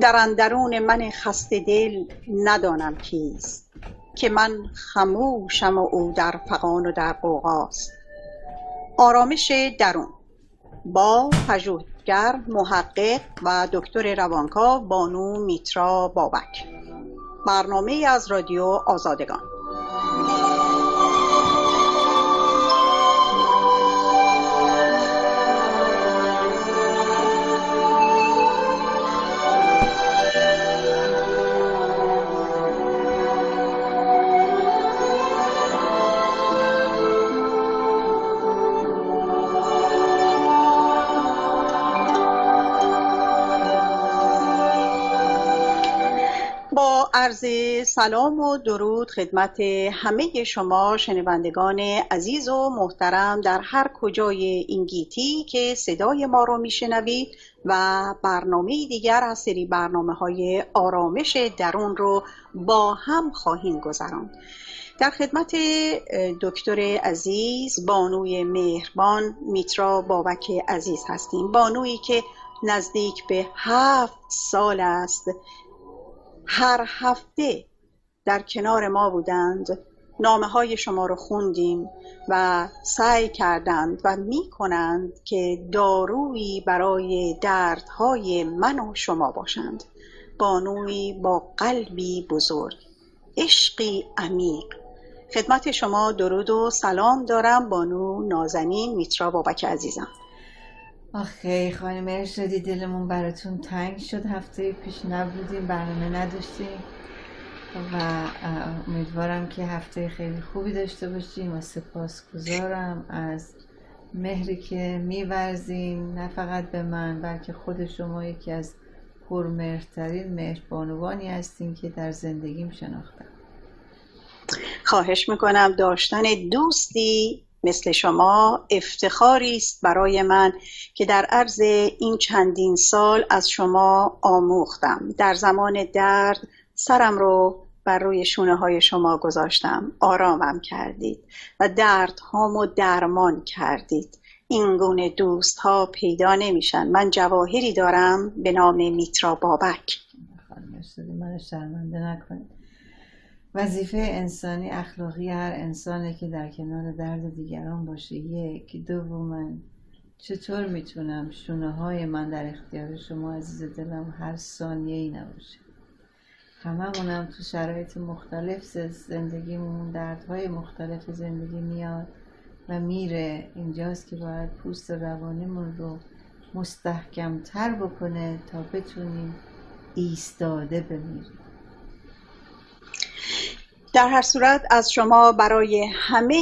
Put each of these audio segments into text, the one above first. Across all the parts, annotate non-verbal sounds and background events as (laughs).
در اندرون من خسته دل ندانم کیست که من خموشم و او در فغان و در غوغاست آرامش درون. با پژوهشگر محقق و دکتر روانکاو بانو میترا بابک. برنامه از رادیو آزادگان. عرض سلام و درود خدمت همه شما شنوندگان عزیز و محترم در هر کجای این گیتی که صدای ما رو میشنوید و برنامه دیگر از سری برنامه های آرامش درون رو با هم خواهیم گذراند. در خدمت دکتر عزیز بانوی مهربان میترا بابک عزیز هستیم. بانویی که نزدیک به هفت سال است هر هفته در کنار ما بودند نامه های شما رو خوندیم و سعی کردند و می کنند که دارویی برای دردهای من و شما باشند. بانوی با قلبی بزرگ عشقی عمیق. خدمت شما درود و سلام دارم بانو نازنین میترا بابک عزیزم. آخه خانم ارشادی دلمون براتون تنگ شد. هفته پیش نبودیم برنامه نداشتیم. و امیدوارم که هفته خیلی خوبی داشته باشیم. و سپاسگزارم از مهری که میورزیم نه فقط به من بلکه خود شما یکی از پرمهرترین مهربانوانی هستین که در زندگیم شناختم. خواهش می‌کنم داشتن دوستی مثل شما افتخاری است برای من که در عرض این چندین سال از شما آموختم. در زمان درد سرم رو بر روی شونه های شما گذاشتم. آرامم کردید و درد هامو درمان کردید. این گونه دوست ها پیدا نمیشن. من جواهری دارم به نام میترا بابک. من شرمنده نکنید. وظیفه انسانی اخلاقی هر انسانه که در کنار درد دیگران باشه. یک من چطور می‌تونم شونه های من در اختیار شما عزیز دلم هر ثانیه ای نباشه؟ هممونم تو شرایط مختلف زندگیمون دردهای مختلف زندگی میاد و میره. اینجاست که باید پوست روانیمون رو مستحکمتر بکنه تا بتونیم ایستاده بمیریم. در هر صورت از شما برای همه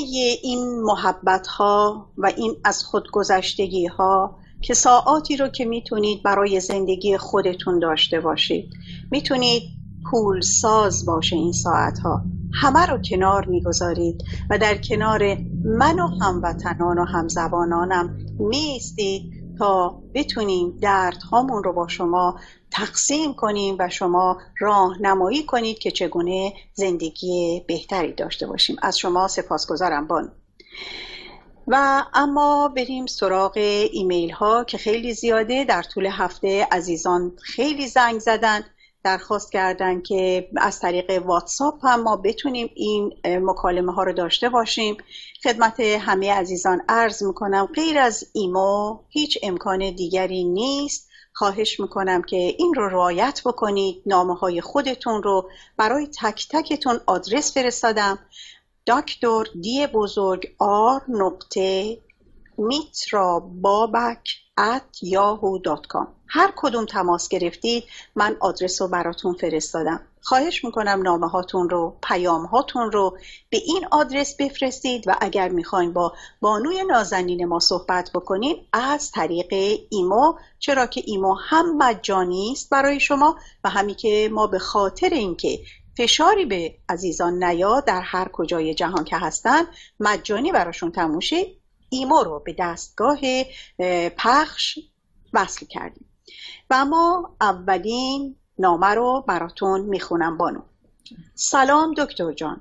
این محبت ها و این از خودگذشتگی ها که ساعاتی رو که می‌تونید برای زندگی خودتون داشته باشید می‌تونید پول ساز باشه این ساعت ها همه رو کنار می‌گذارید و در کنار من و هموطنان و همزبانانم میستید تا بتونیم دردهامون رو با شما تقسیم کنیم و شما راهنمایی کنید که چگونه زندگی بهتری داشته باشیم. از شما سپاسگزارم بان و اما بریم سراغ ایمیل ها که خیلی زیاده. در طول هفته عزیزان خیلی زنگ زدن درخواست کردن که از طریق واتساپ هم ما بتونیم این مکالمه ها رو داشته باشیم. خدمت همه عزیزان عرض می‌کنم غیر از ایمو هیچ امکان دیگری نیست. خواهش می‌کنم که این رو رعایت بکنید. نامه های خودتون رو برای تک تکتون آدرس فرستادم. دکتر دی بزرگ آر نقطه میترا بابک at هر کدوم تماس گرفتید من آدرس رو براتون فرستادم. خواهش می‌کنم نامه هاتون رو پیام هاتون رو به این آدرس بفرستید و اگر می‌خواین با بانوی نازنین ما صحبت بکنید از طریق ایمو چرا که ایمو هم مجانی است برای شما و همی که ما به خاطر اینکه فشاری به عزیزان نیا در هر کجای جهان که هستن مجانی براشون تموشه ایمو رو به دستگاه پخش وصل کردیم. و ما اولین نامه رو براتون می‌خونم بانو. سلام دکتر جان.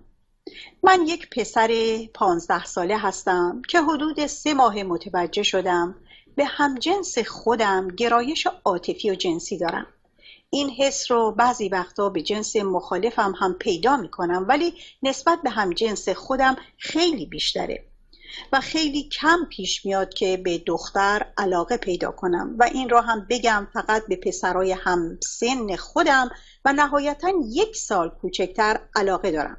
من یک پسر پانزده ساله هستم که حدود سه ماه متوجه شدم به همجنس خودم گرایش عاطفی و جنسی دارم. این حس رو بعضی وقتا به جنس مخالفم هم پیدا می‌کنم ولی نسبت به همجنس خودم خیلی بیشتره. و خیلی کم پیش میاد که به دختر علاقه پیدا کنم و این را هم بگم فقط به پسرای هم سن خودم و نهایتا یک سال کوچکتر علاقه دارم.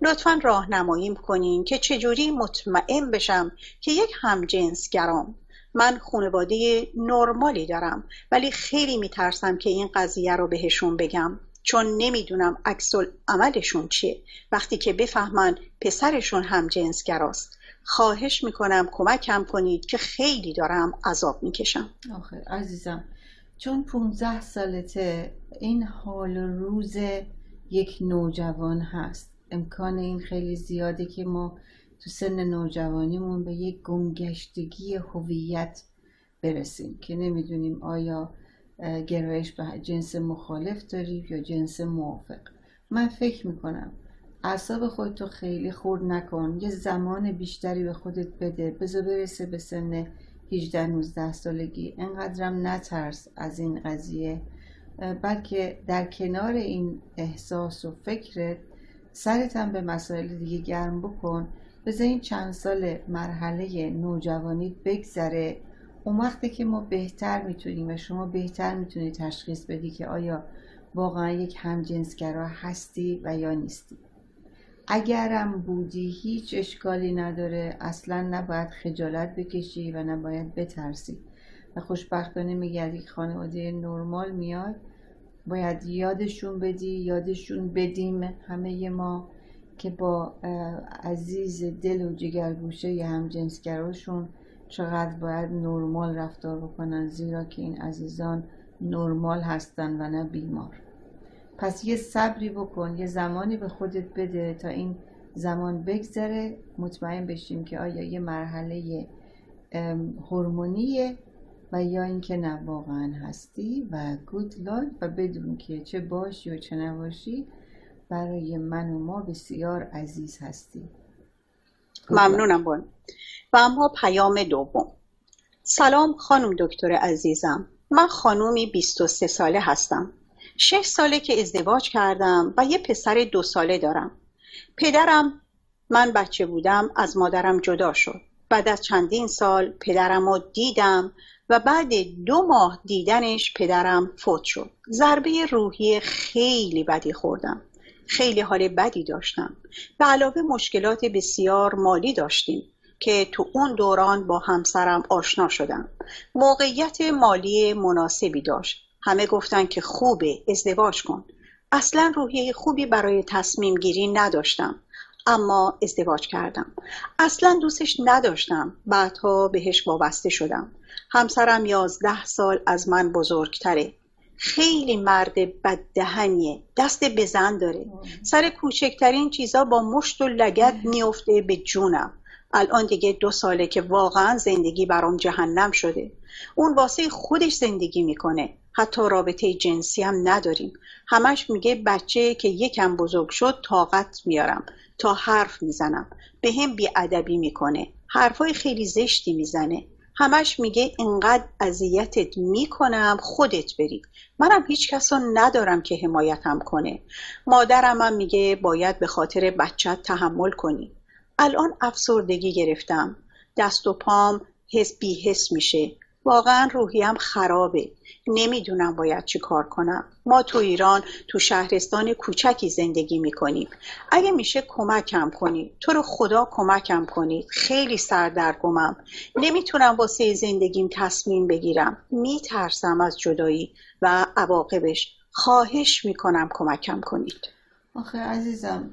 لطفا راهنماییم کنین که چجوری مطمئن بشم که یک همجنسگرام. من خانواده نرمالی دارم ولی خیلی میترسم که این قضیه رو بهشون بگم چون نمی‌دونم عکس عملشون چیه. وقتی که بفهمن پسرشون هم جنسگراست خواهش می‌کنم کمکم کنید که خیلی دارم عذاب می‌کشم. آخه عزیزم چون 15 سالته این حال روز یک نوجوان هست. امکان این خیلی زیاده که ما تو سن نوجوانیمون به یک گمگشتگی هویت برسیم که نمی‌دونیم آیا گرایش به جنس مخالف داریم یا جنس موافق. من فکر می‌کنم اعصاب خودتو خیلی خورد نکن. یه زمان بیشتری به خودت بده. بذار برسه به سن 18 19 سالگی. انقدرم نترس از این قضیه. بلکه در کنار این احساس و فکرت سرتم به مسائل دیگه گرم بکن. بذار این چند سال مرحله نوجوانی بگذره. اون وقتی که ما بهتر می‌تونیم و شما بهتر می‌تونید تشخیص بدی که آیا واقعا یک همجنسگرا هستی و یا نیستی. اگرم بودی هیچ اشکالی نداره اصلا نباید خجالت بکشی و نباید بترسی. و خوشبختانه میگردی که خانواده نرمال میاد. باید یادشون بدی یادشون بدیم همه ما که با عزیز دل و جگرگوشه همجنسگراشون چقدر باید نرمال رفتار بکنن زیرا که این عزیزان نرمال هستن و نه بیمار. پس یه صبری بکن یه زمانی به خودت بده تا این زمان بگذره. مطمئن بشیم که آیا یه مرحله هورمونیه و یا اینکه نه واقعا هستی و گود لاک و بدون که چه باشی و چه نباشی برای من و ما بسیار عزیز هستی. ممنونم بان و اما پیام دوم. سلام خانم دکتر عزیزم. من خانومی 23 ساله هستم. شش ساله که ازدواج کردم و یه پسر دو ساله دارم. پدرم من بچه بودم از مادرم جدا شد. بعد از چندین سال پدرم رو دیدم و بعد دو ماه دیدنش پدرم فوت شد. ضربه روحی خیلی بدی خوردم. خیلی حال بدی داشتم. به علاوه مشکلات بسیار مالی داشتیم که تو اون دوران با همسرم آشنا شدم. موقعیت مالی مناسبی داشت. همه گفتن که خوبه ازدواج کن. اصلا روحیه خوبی برای تصمیم گیری نداشتم اما ازدواج کردم. اصلا دوستش نداشتم بعدها بهش وابسته شدم. همسرم یازده سال از من بزرگتره. خیلی مرد بددهنیه دست بزن داره. سر کوچکترین چیزا با مشت و لگت میفته به جونم. الان دیگه دو ساله که واقعا زندگی برام جهنم شده. اون واسه خودش زندگی می‌کنه. حتی رابطه جنسی هم نداریم. همش میگه بچه که یکم بزرگ شد طاقت میارم تا حرف می‌زنم. به هم بیادبی می‌کنه. حرفای خیلی زشتی می‌زنه. همش میگه اینقدر اذیتت می‌کنم خودت بری. منم هیچ کس ندارم که حمایتم کنه. مادرم هم میگه باید به خاطر بچت تحمل کنی. الان افسردگی گرفتم. دست و پام حس بی حس میشه. واقعا روحیم خرابه. نمی‌دونم باید چی کار کنم. ما تو ایران تو شهرستان کوچکی زندگی می‌کنیم. اگه میشه کمکم کنید. تو رو خدا کمکم کنید. خیلی سردرگمم. نمی‌تونم واسه زندگیم تصمیم بگیرم. میترسم از جدایی و عواقبش. خواهش می‌کنم کمکم کنید. آخه عزیزم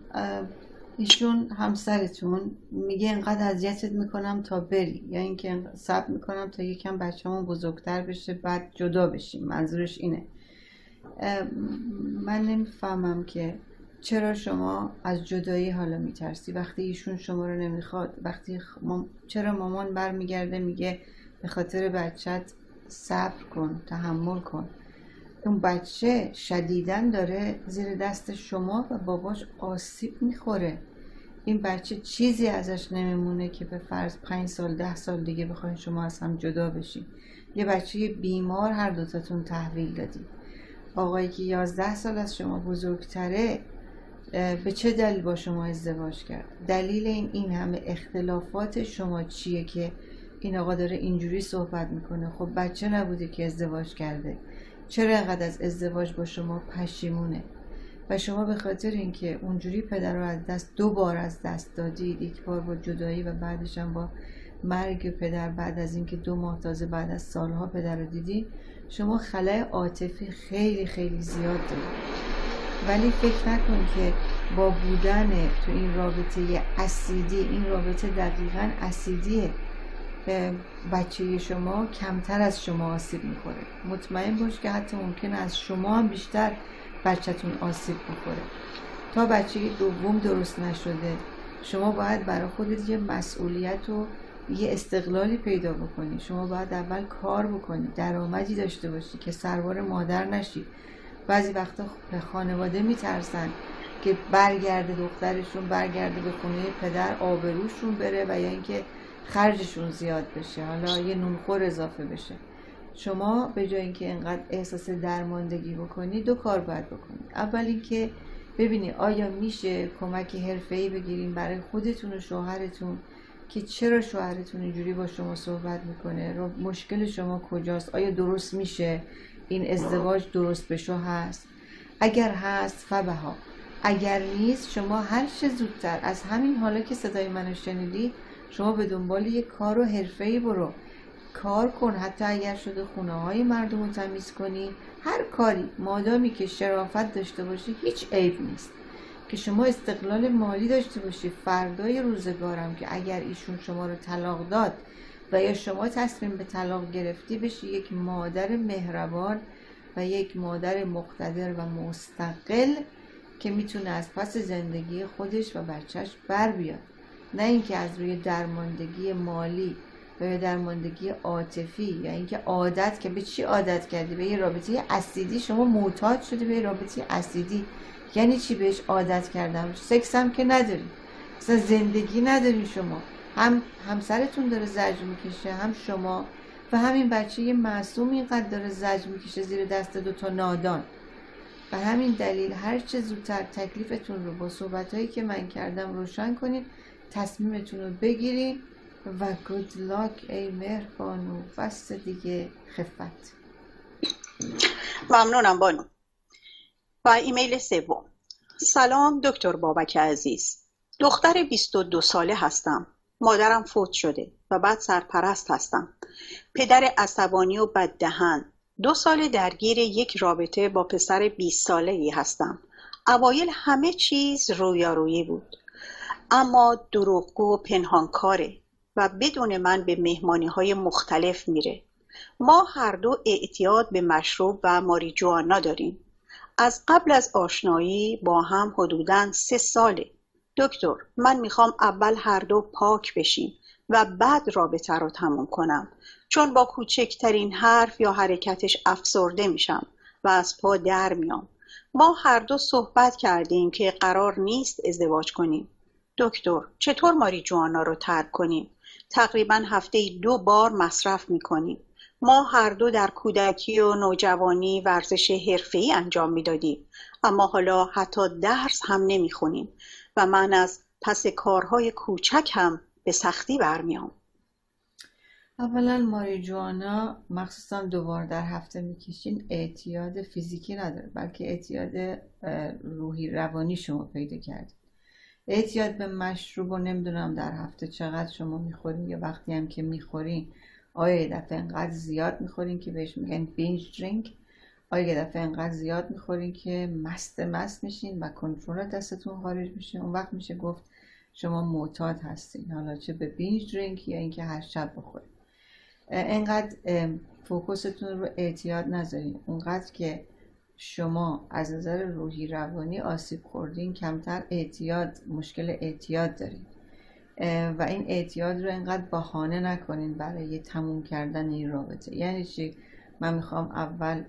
ایشون همسرتون میگه انقدر اذیتت می‌کنم تا بری یا اینکه صبر می‌کنم تا یکم بچه‌مون بزرگتر بشه بعد جدا بشیم. منظورش اینه. من نمی‌فهمم که چرا شما از جدایی حالا میترسی؟ وقتی ایشون شما رو نمی‌خواد وقتی چرا مامان برمیگرده میگه به خاطر بچت صبر کن تحمل کن. اون بچه شدیدن داره زیر دست شما و باباش آسیب می‌خوره. این بچه چیزی ازش نمیمونه که به فرض پنج سال ده سال دیگه بخواین شما از هم جدا بشین. یه بچه بیمار هر دوتاتون تحویل دادید آقایی که یازده سال از شما بزرگتره به چه دلیل با شما ازدواج کرد؟ دلیل این این همه اختلافات شما چیه که این آقا داره اینجوری صحبت می‌کنه؟ خب بچه نبوده که ازدواج کرده. چرا انقدر از ازدواج با شما پشیمونه؟ و شما به خاطر اینکه اونجوری پدر رو از دست دو بار از دست دادید یک بار با جدایی و بعدش هم با مرگ پدر بعد از اینکه دو ماه تازه بعد از سالها پدر رو دیدید شما خلای عاطفی خیلی خیلی زیاد دارید ولی فکر نکن که با بودن تو این رابطه اسیدی این رابطه دقیقا اسیدیه. بچه شما کمتر از شما آسیب می‌خوره. مطمئن باش که حتی ممکن از شما هم بیشتر بچهتون آسیب بخوره. تا بچه دوم درست نشده شما باید برای خودت یه مسئولیت و یه استقلالی پیدا بکنی. شما باید اول کار بکنی درآمدی داشته باشی که سربار مادر نشی. بعضی وقتا خانواده میترسن که برگرده دخترشون برگرده به خونه پدر آبروشون بره و یا اینکه خرجشون زیاد بشه حالا یه نونخور اضافه بشه. شما به جای اینکه انقدر احساس درماندگی بکنی دو کار باید بکنی. اول اینکه ببینی آیا میشه کمک حرفه‌ای بگیریم برای خودتون و شوهرتون که چرا شوهرتون اینجوری با شما صحبت می‌کنه؟ مشکل شما کجاست؟ آیا درست میشه؟ این ازدواج درست به شو هست؟ اگر هست فبها. اگر نیست شما هر چه زودتر. از همین حالا که صدای منو شنیدی شما به دنبال یک کار و حرفه برو. کار کن. حتی اگر شده خونه های مردم رو تمیز کنی هر کاری مادامی که شرافت داشته باشی هیچ عیب نیست. که شما استقلال مالی داشته باشی. فردای روزگارم که اگر ایشون شما رو طلاق داد و یا شما تصمیم به طلاق گرفتی بشی یک مادر مهربان و یک مادر مقتدر و مستقل که می‌تونه از پس زندگی خودش و بچهش بر بیاد. نه اینکه از روی درماندگی مالی و یا درماندگی عاطفی یا اینکه عادت که به چی عادت کردی؟ به یه رابطه اسیدی. شما معتاد شده به یه رابطه اسیدی. یعنی چی بهش عادت کردم؟ سکس هم که نداری. اصلا زندگی نداری شما. هم همسرتون داره زجر می‌کشه هم شما. و همین بچه یه معصوم اینقدر داره زجر می‌کشه زیر دست دو تا نادان. و همین دلیل هر چه زودتر تکلیفتون رو با صحبت که من کردم روشن کنید تصمیمتون رو بگیرید. و گود لاک ای مهربانو. بست دیگه خفت. ممنونم بانو. و ایمیل سوم. سلام دکتر بابک عزیز. دختر 22 ساله هستم. مادرم فوت شده و بعد سرپرست هستم. پدر عصبانی و بددهن. دو سال درگیر یک رابطه با پسر 20 ساله ای هستم. اوایل همه چیز رویارویی بود. اما دروغگو و پنهانکاره. و بدون من به مهمانی های مختلف میره. ما هر دو اعتیاد به مشروب و ماریجوانا داریم. از قبل از آشنایی با هم حدوداً سه ساله. دکتر من می‌خوام اول هر دو پاک بشیم و بعد رابطه رو تموم کنم. چون با کوچکترین حرف یا حرکتش افسرده میشم و از پا در میام. ما هر دو صحبت کردیم که قرار نیست ازدواج کنیم. دکتر چطور ماری جوانا رو ترک کنیم؟ تقریبا هفته دو بار مصرف می‌کنیم. ما هر دو در کودکی و نوجوانی ورزش حرفه‌ای انجام می‌دادیم. اما حالا حتی درس هم نمی‌خونیم و من از پس کارهای کوچک هم به سختی برمیام. اولا ماریجوانا مخصوصا دوبار در هفته می‌کشین اعتیاد فیزیکی نداره بلکه اعتیاد روحی روانی شما پیدا کرد اعتیاد به مشروب و نمی‌دونم در هفته چقدر شما می‌خورین یا وقتی هم که می‌خورین آیا یه دفعه انقدر زیاد می‌خورین که بهش میگن بینج درینک آیا یه دفعه انقدر زیاد می‌خورین که مست مست میشین و کنترل دستتون خارج میشه؟ اون وقت میشه گفت شما معتاد هستین. حالا چه به بینج درینک یا اینکه هر شب بخورین. انقدر فوکوستون رو اعتیاد نذارین. اونقدر که شما از نظر روحی روانی آسیب خوردین کمتر اعتیاد مشکل اعتیاد دارین. و این اعتیاد رو انقدر بهانه نکنین برای تموم کردن این رابطه. یعنی چی؟ من می‌خوام اول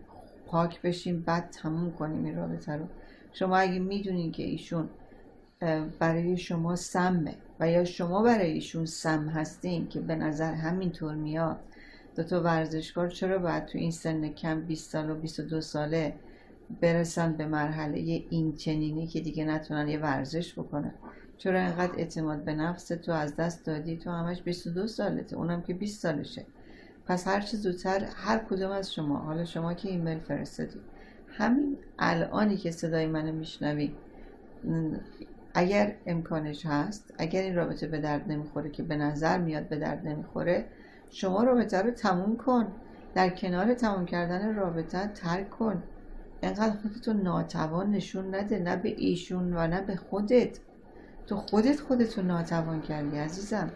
پاک بشیم بعد تموم کنیم این رابطه رو. شما اگه می‌دونین که ایشون برای شما سمه و یا شما برای ایشون سم هستین که به نظر همینطور میاد دو تا ورزشکار چرا باید تو این سن کم 20 سال و 22 ساله برسن به مرحله این چنینی که دیگه نتونن یه ورزش بکنن. چرا اینقدر اعتماد به نفس تو از دست دادی؟ تو همش 22 سالته اونم که 20 سالشه. پس هر چه زودتر هر کدوم از شما حالا شما که ایمیل فرستادی همین الانی که صدای منو میشنوی اگر امکانش هست اگر این رابطه به درد نمی‌خوره که به نظر میاد به درد نمی‌خوره شما رابطه رو تموم کن. در کنار تموم کردن رابطه ترک کن. انقدر خودتو ناتوان نشون نده نه به ایشون و نه به خودت. تو خودت خودتو ناتوان کردی عزیزم.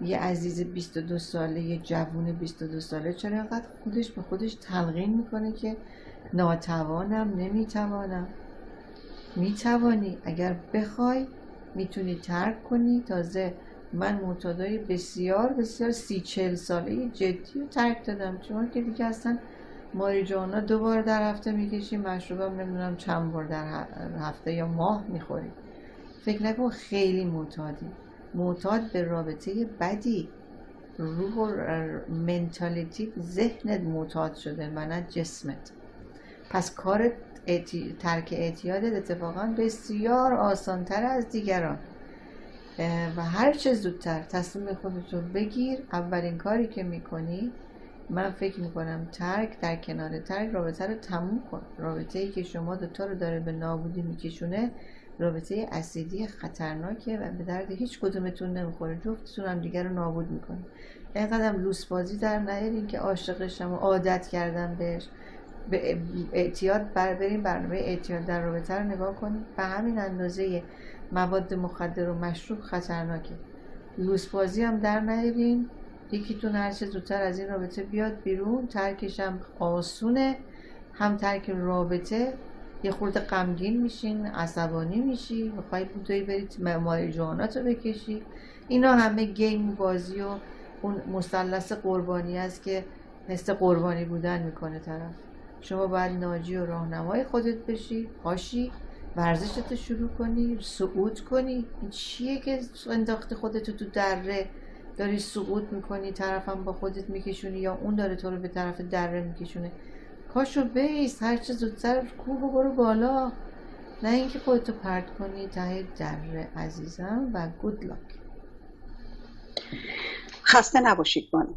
یه عزیز 22 ساله یه جوون 22 ساله چرا انقدر خودش به خودش تلقین می‌کنه که ناتوانم نمی‌توانم؟ می‌توانی. اگر بخوای می‌تونی ترک کنی. تازه من معتادای بسیار بسیار سی چل ساله جدی رو ترک دادم. چون که دیگه اصلا ماریجوانا دو بار در هفته می‌کشی مشروبم نمی‌دونم چند بار در هفته یا ماه می‌خوری. فکر نکن خیلی معتادی. معتاد به رابطه بدی. روح و منتالیتی ذهنت معتاد شده و نه جسمت. پس کار ترک اعتیادت اتفاقا بسیار آسانتر از دیگران. و هر چه زودتر تصمیم خودتو بگیر اولین کاری که می‌کنی من فکر می‌کنم ترک در کنار ترک رابطه رو تموم کن. رابطه ای که شما دوتا رو داره به نابودی میکشونه رابطه اسیدی خطرناکه و به درد هیچ کدومتون نمی‌خوره. جفتتون هم دیگر رو نابود می‌کنه. اینقدر لوس بازی در نیارین که عاشقشم و عادت کردم بهش. به اعتیاد بر بریم برنامه اعتیاد در رابطه رو نگاه کنیم. به همین اندازه مواد مخدر و مشروب خطرناکه. لوس بازی هم در نیارین. یکیتون هر چه زودتر از این رابطه بیاد بیرون ترکش هم آسونه هم ترک رابطه. یه خورده غمگین میشین عصبانی میشی می‌خوای بودایی برید مای جوانات رو بکشی. اینا همه گیم بازی و اون مثلث قربانی است که مثل قربانی بودن می‌کنه طرف. شما باید ناجی و راهنمای خودت بشی پاشی ورزشت شروع کنی صعود کنی. این چیه که انداخته خودتو تو دره؟ داری صعود می‌کنی طرفم با خودت میکشونی یا اون داره تو رو به طرف دره میکشونه؟ پاشو بیست هرچه زودتر کوه برو بالا. نه اینکه خودتو پرت کنی ته دره عزیزم و گود لاک خسته نباشید بانو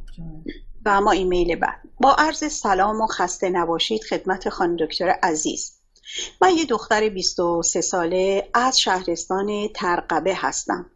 و اما ایمیل بعد. با عرض سلام و خسته نباشید خدمت خانم دکتر عزیز. من یه دختر 23 ساله از شهرستان ترقبه هستم.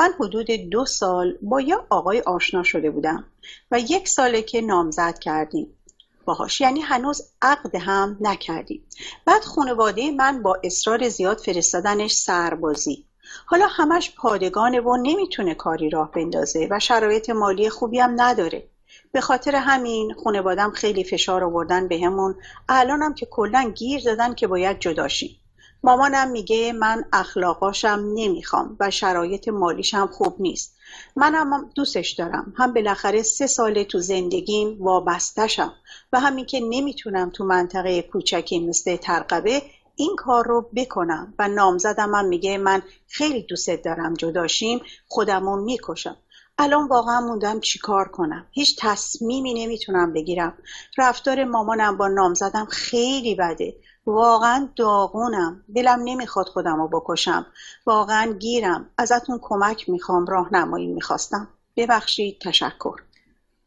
من حدود دو سال با یه آقای آشنا شده بودم و یک ساله که نامزد کردیم. باهاش یعنی هنوز عقد هم نکردیم. بعد خانواده من با اصرار زیاد فرستادنش سربازی. حالا همش پادگانه و نمی‌تونه کاری راه بندازه و شرایط مالی خوبی هم نداره. به خاطر همین خانوادم خیلی فشار آوردن بهمون. الانم که کلا گیر دادن که باید جداشیم. مامانم میگه من اخلاقاشم نمی‌خوام و شرایط مالیشم خوب نیست. منم دوستش دارم. هم بالاخره سه ساله تو زندگیم وابستشم و همین که نمی‌تونم تو منطقه کوچکی مثل ترقبه این کار رو بکنم و نامزدم هم میگه من خیلی دوست دارم جداشیم خودمو می‌کشم. الان واقعا موندم چیکار کنم. هیچ تصمیمی نمی‌تونم بگیرم. رفتار مامانم با نامزدم خیلی بده. واقعا داغونم. دلم نمی‌خواد خودم رو بکشم. واقعا گیرم. ازتون کمک می‌خوام راهنمایی می‌خواستم. ببخشید تشکر.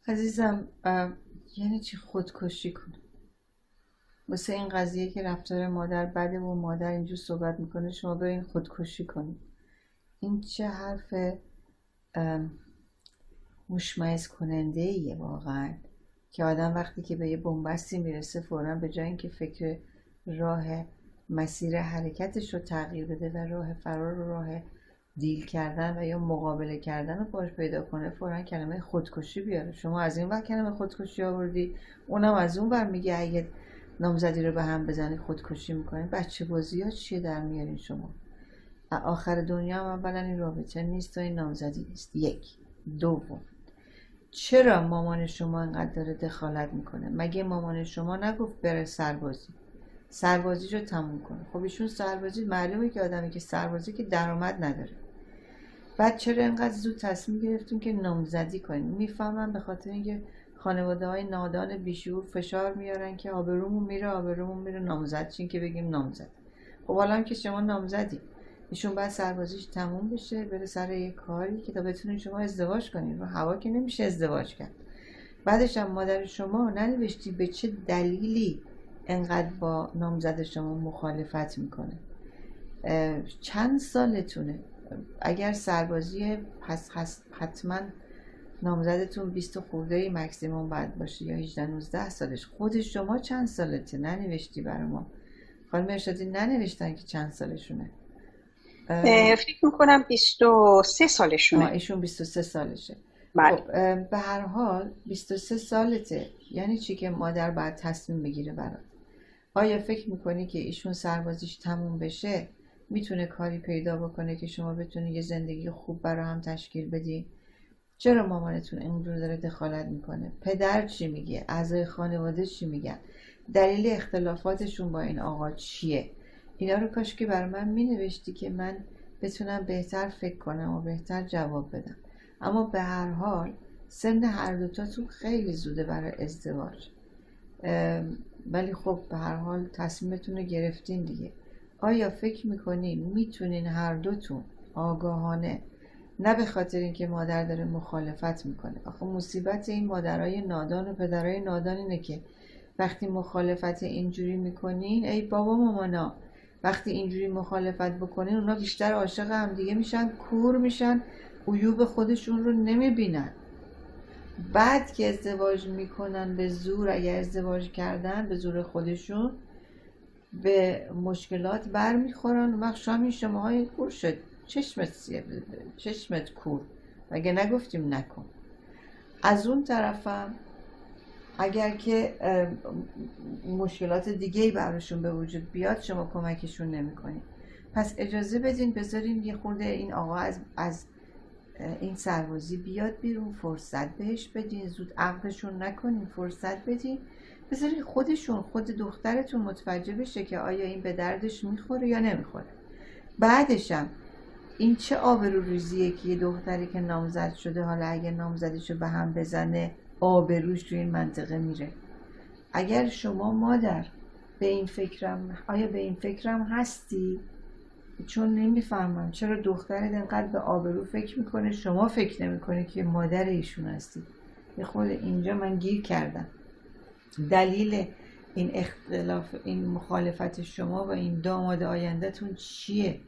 عزیزم یعنی چی خودکشی کنم؟ واسه این قضیه که رفتار مادر بده و مادر اینجور صحبت می‌کنه شما برین خودکشی کنید این چه حرف مشمعز کننده ایه واقعا. که آدم وقتی که به یه بنبستی می‌رسه فورا به جای اینکه فکر راه مسیر حرکتش رو تغییر بده و راه فرار و راه دیل کردن و یا مقابله کردن رو باش پیدا کنه فورا کلمه خودکشی بیاره. شما از این وقت کلمه خودکشی آوردی اونم از اون بر میگه اگه نامزدی رو به هم بزنی خودکشی می‌کنی. بچه بازی ها چیه در میارین شما؟ آخر دنیا هم اولا این رابطه نیست و این نامزدی نیست. یک. دوم. چرا مامان شما انقدر داره دخالت می‌کنه؟ مگه مامان شما نگفت بره سربازی؟ سربازیشو تموم کنه. خب ایشون سربازی معلومه که آدمی که سربازی که درآمد نداره. بعد چرا انقدر زود تصمیم گرفتیم که نامزدی کنیم؟ می‌فهمم به خاطر اینکه خانواده های نادان بیشور فشار میارن که آبرومون میره آبرومون میره نامزد چین که بگیم نامزد. خب حالا که شما نامزدی. ایشون بعد سربازیش تموم بشه بره سر یه کاری که تا بتونین شما ازدواج کنید رو هوا که نمیشه ازدواج کرد. بعدش هم مادر شما ننوشتی به چه دلیلی انقدر با نامزد شما مخالفت می‌کنه. چند سالتونه؟ اگر سربازی پس حتما نامزدتون 20 خورده ای مکسیموم باید باشه یا 18 19 سالش. خود شما چند سالته؟ ننوشتی برای ما. خانم ارشادی ننوشتن که چند سالشونه؟ فکر می‌کنم 23 سالشونه. ایشون 23 سالشه. بله. خب به هر حال 23 سالته. یعنی چی که مادر باید تصمیم بگیره برات؟ آیا فکر می‌کنی که ایشون سربازیش تموم بشه؟ می‌تونه کاری پیدا بکنه که شما بتونی یه زندگی خوب برای هم تشکیل بدی؟ چرا مامانتون اینجور داره دخالت می‌کنه؟ پدر چی میگه؟ اعضای خانواده چی میگن؟ دلیل اختلافاتشون با این آقا چیه؟ اینا رو کاش که بر من مینوشتی که من بتونم بهتر فکر کنم و بهتر جواب بدم. اما به هر حال سن هر دوتاتون خیلی زوده برای ازدواج. ولی خب به هر حال تصمیمتون رو گرفتین دیگه. آیا فکر می‌کنین می‌تونین هر دوتون آگاهانه نه به خاطر اینکه مادر داره مخالفت می‌کنه. آخه مصیبت این مادرای نادان و پدرای نادان اینه که وقتی مخالفت اینجوری می‌کنین ای بابا مامانا وقتی اینجوری مخالفت بکنین اونا بیشتر عاشق هم دیگه میشن کور میشن عیوب خودشون رو نمی‌بینن. بعد که ازدواج می‌کنن به زور اگر ازدواج کردن به زور خودشون به مشکلات برمیخورن. وقت شامی شما های کور شد. چشمت چشمت کور. مگه نگفتیم نکن. از اون طرفم اگر که مشکلات دیگه براشون به وجود بیاد شما کمکشون نمی‌کنید. پس اجازه بدین بذارین یه خورده این آقا از, از این سربازی بیاد بیرون فرصت بهش بدین. زود عقلشون نکنین فرصت بدین. بذارین خودشون خود دخترتون متوجه بشه که آیا این به دردش می‌خوره یا نمی‌خوره. بعدشم این چه آبرو روزیه که یه دختری که نامزد شده حالا اگه نامزدشو به هم بزنه آبروش تو این منطقه میره. اگر شما مادر به این فکرم آیا به این فکرم هستی؟ چون نمی‌فهمم چرا دخترت انقدر به آبرو فکر می‌کنه شما فکر نمی‌کنه که مادر ایشون هستی. یه خود اینجا من گیر کردم. دلیل این اختلاف این مخالفت شما و این داماد آیندهتون چیه؟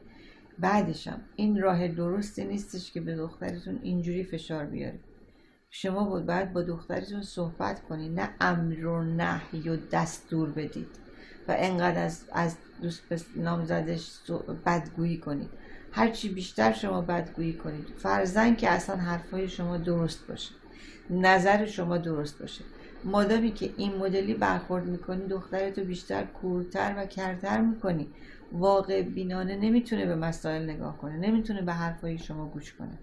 بعدشم این راه درستی نیستش که به دخترتون اینجوری فشار بیاره. شما بود باید با دخترتون صحبت کنید نه امر و نهی و دستور بدید. و انقدر از, از دوست نامزدش بدگویی کنید. هرچی بیشتر شما بدگویی کنید. فرزن که اصلا حرفای شما درست باشه. نظر شما درست باشه. مادامی که این مدلی برخورد می‌کنی دخترتو بیشتر کورتر و کرتر می‌کنی. واقع بینانه نمی‌تونه به مسائل نگاه کنه. نمی‌تونه به حرفای شما گوش کنه.